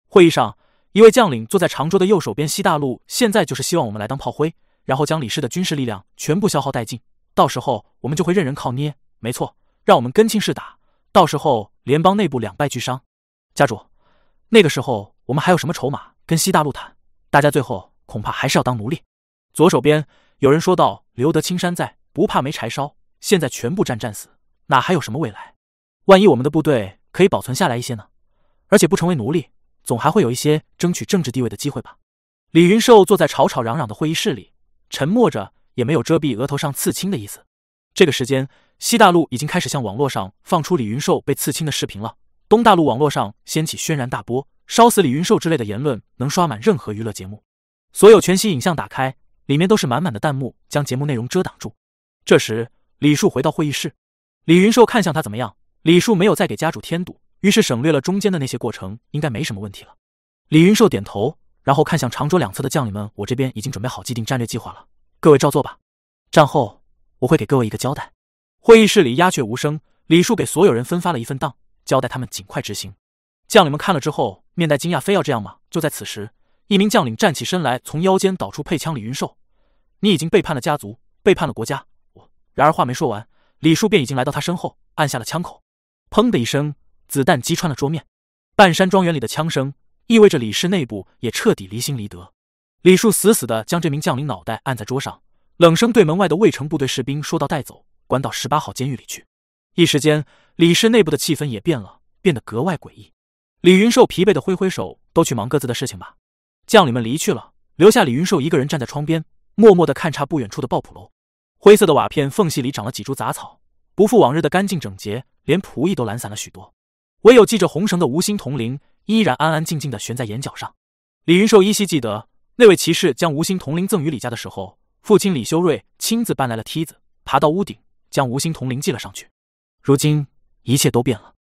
会议上。一位将领坐在长桌的右手边，西大陆现在就是希望我们来当炮灰，然后将李氏的军事力量全部消耗殆尽，到时候我们就会任人靠捏。没错，让我们跟庆氏打，到时候联邦内部两败俱伤。家主，那个时候我们还有什么筹码跟西大陆谈？大家最后恐怕还是要当奴隶。左手边有人说道：“留得青山在，不怕没柴烧。现在全部战战死，哪还有什么未来？万一我们的部队可以保存下来一些呢？而且不成为奴隶。”总还会有一些争取政治地位的机会吧。李云寿坐在吵吵嚷嚷的会议室里，沉默着，也没有遮蔽额头上刺青的意思。这个时间，西大陆已经开始向网络上放出李云寿被刺青的视频了。东大陆网络上掀起轩然大波，烧死李云寿之类的言论能刷满任何娱乐节目。所有全息影像打开，里面都是满满的弹幕，将节目内容遮挡住。这时，李树回到会议室，李云寿看向他怎么样？李树没有再给家主添堵。于是省略了中间的那些过程，应该没什么问题了。李云寿点头，然后看向长桌两侧的将领们：“我这边已经准备好既定战略计划了，各位照做吧。战后我会给各位一个交代。”会议室里鸦雀无声。李树给所有人分发了一份档，交代他们尽快执行。将领们看了之后，面带惊讶：“非要这样吗？”就在此时，一名将领站起身来，从腰间导出配枪：“李云寿，你已经背叛了家族，背叛了国家。”我然而话没说完，李树便已经来到他身后，按下了枪口。砰的一声。子弹击穿了桌面，半山庄园里的枪声意味着李氏内部也彻底离心离德。李树死死的将这名将领脑袋按在桌上，冷声对门外的卫城部队士兵说道：“带走，关到十八号监狱里去。”一时间，李氏内部的气氛也变了，变得格外诡异。李云寿疲惫的挥挥手：“都去忙各自的事情吧。”将领们离去了，留下李云寿一个人站在窗边，默默地看察不远处的爆普楼。灰色的瓦片缝隙里长了几株杂草，不复往日的干净整洁，连仆役都懒散了许多。唯有系着红绳的无心铜铃依然安安静静的悬在眼角上。李云寿依稀记得，那位骑士将无心铜铃赠予李家的时候，父亲李修睿亲自搬来了梯子，爬到屋顶，将无心铜铃系了上去。如今一切都变了。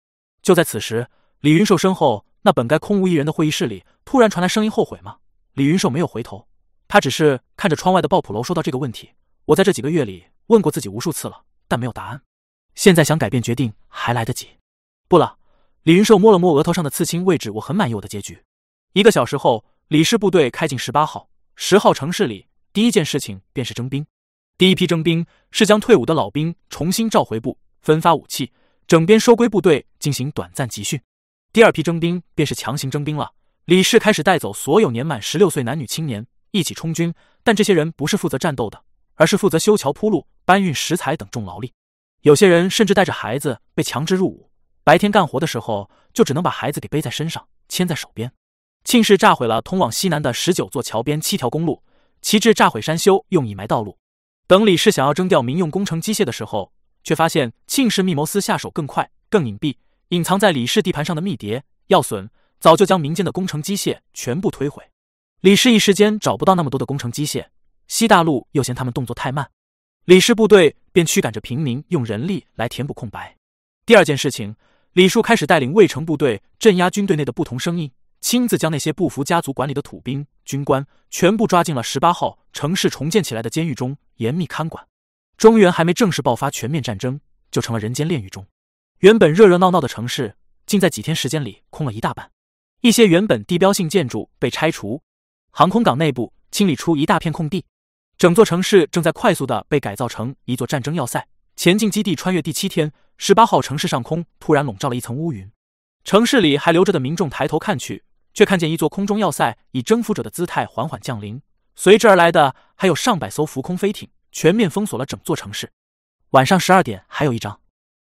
就在此时，李云寿身后那本该空无一人的会议室里，突然传来声音：“后悔吗？”李云寿没有回头，他只是看着窗外的爆普楼，说到：“这个问题，我在这几个月里问过自己无数次了，但没有答案。现在想改变决定还来得及。不了。”李云寿摸了摸额头上的刺青位置，我很满意我的结局。一个小时后，李氏部队开进十八号、十号城市里，第一件事情便是征兵。第一批征兵是将退伍的老兵重新召回部，分发武器，整编收归部队进行短暂集训。第二批征兵便是强行征兵了。李氏开始带走所有年满十六岁男女青年一起充军，但这些人不是负责战斗的，而是负责修桥铺路、搬运食材等重劳力。有些人甚至带着孩子被强制入伍，白天干活的时候就只能把孩子给背在身上、牵在手边。庆氏炸毁了通往西南的十九座桥边七条公路，旗帜炸毁山丘，用以埋道路。等李氏想要征调民用工程机械的时候，却发现庆氏密谋私下手更快、更隐蔽，隐藏在李氏地盘上的密谍药损。早就将民间的工程机械全部摧毁，李氏一时间找不到那么多的工程机械，西大陆又嫌他们动作太慢，李氏部队便驱赶着平民用人力来填补空白。第二件事情，李树开始带领卫城部队镇压军队内的不同声音，亲自将那些不服家族管理的土兵、军官全部抓进了十八号城市重建起来的监狱中，严密看管。中原还没正式爆发全面战争，就成了人间炼狱中。原本热热闹闹的城市，竟在几天时间里空了一大半。一些原本地标性建筑被拆除，航空港内部清理出一大片空地，整座城市正在快速的被改造成一座战争要塞。前进基地穿越第七天，十八号城市上空突然笼罩了一层乌云，城市里还留着的民众抬头看去，却看见一座空中要塞以征服者的姿态缓缓降临，随之而来的还有上百艘浮空飞艇，全面封锁了整座城市。晚上十二点，还有一张。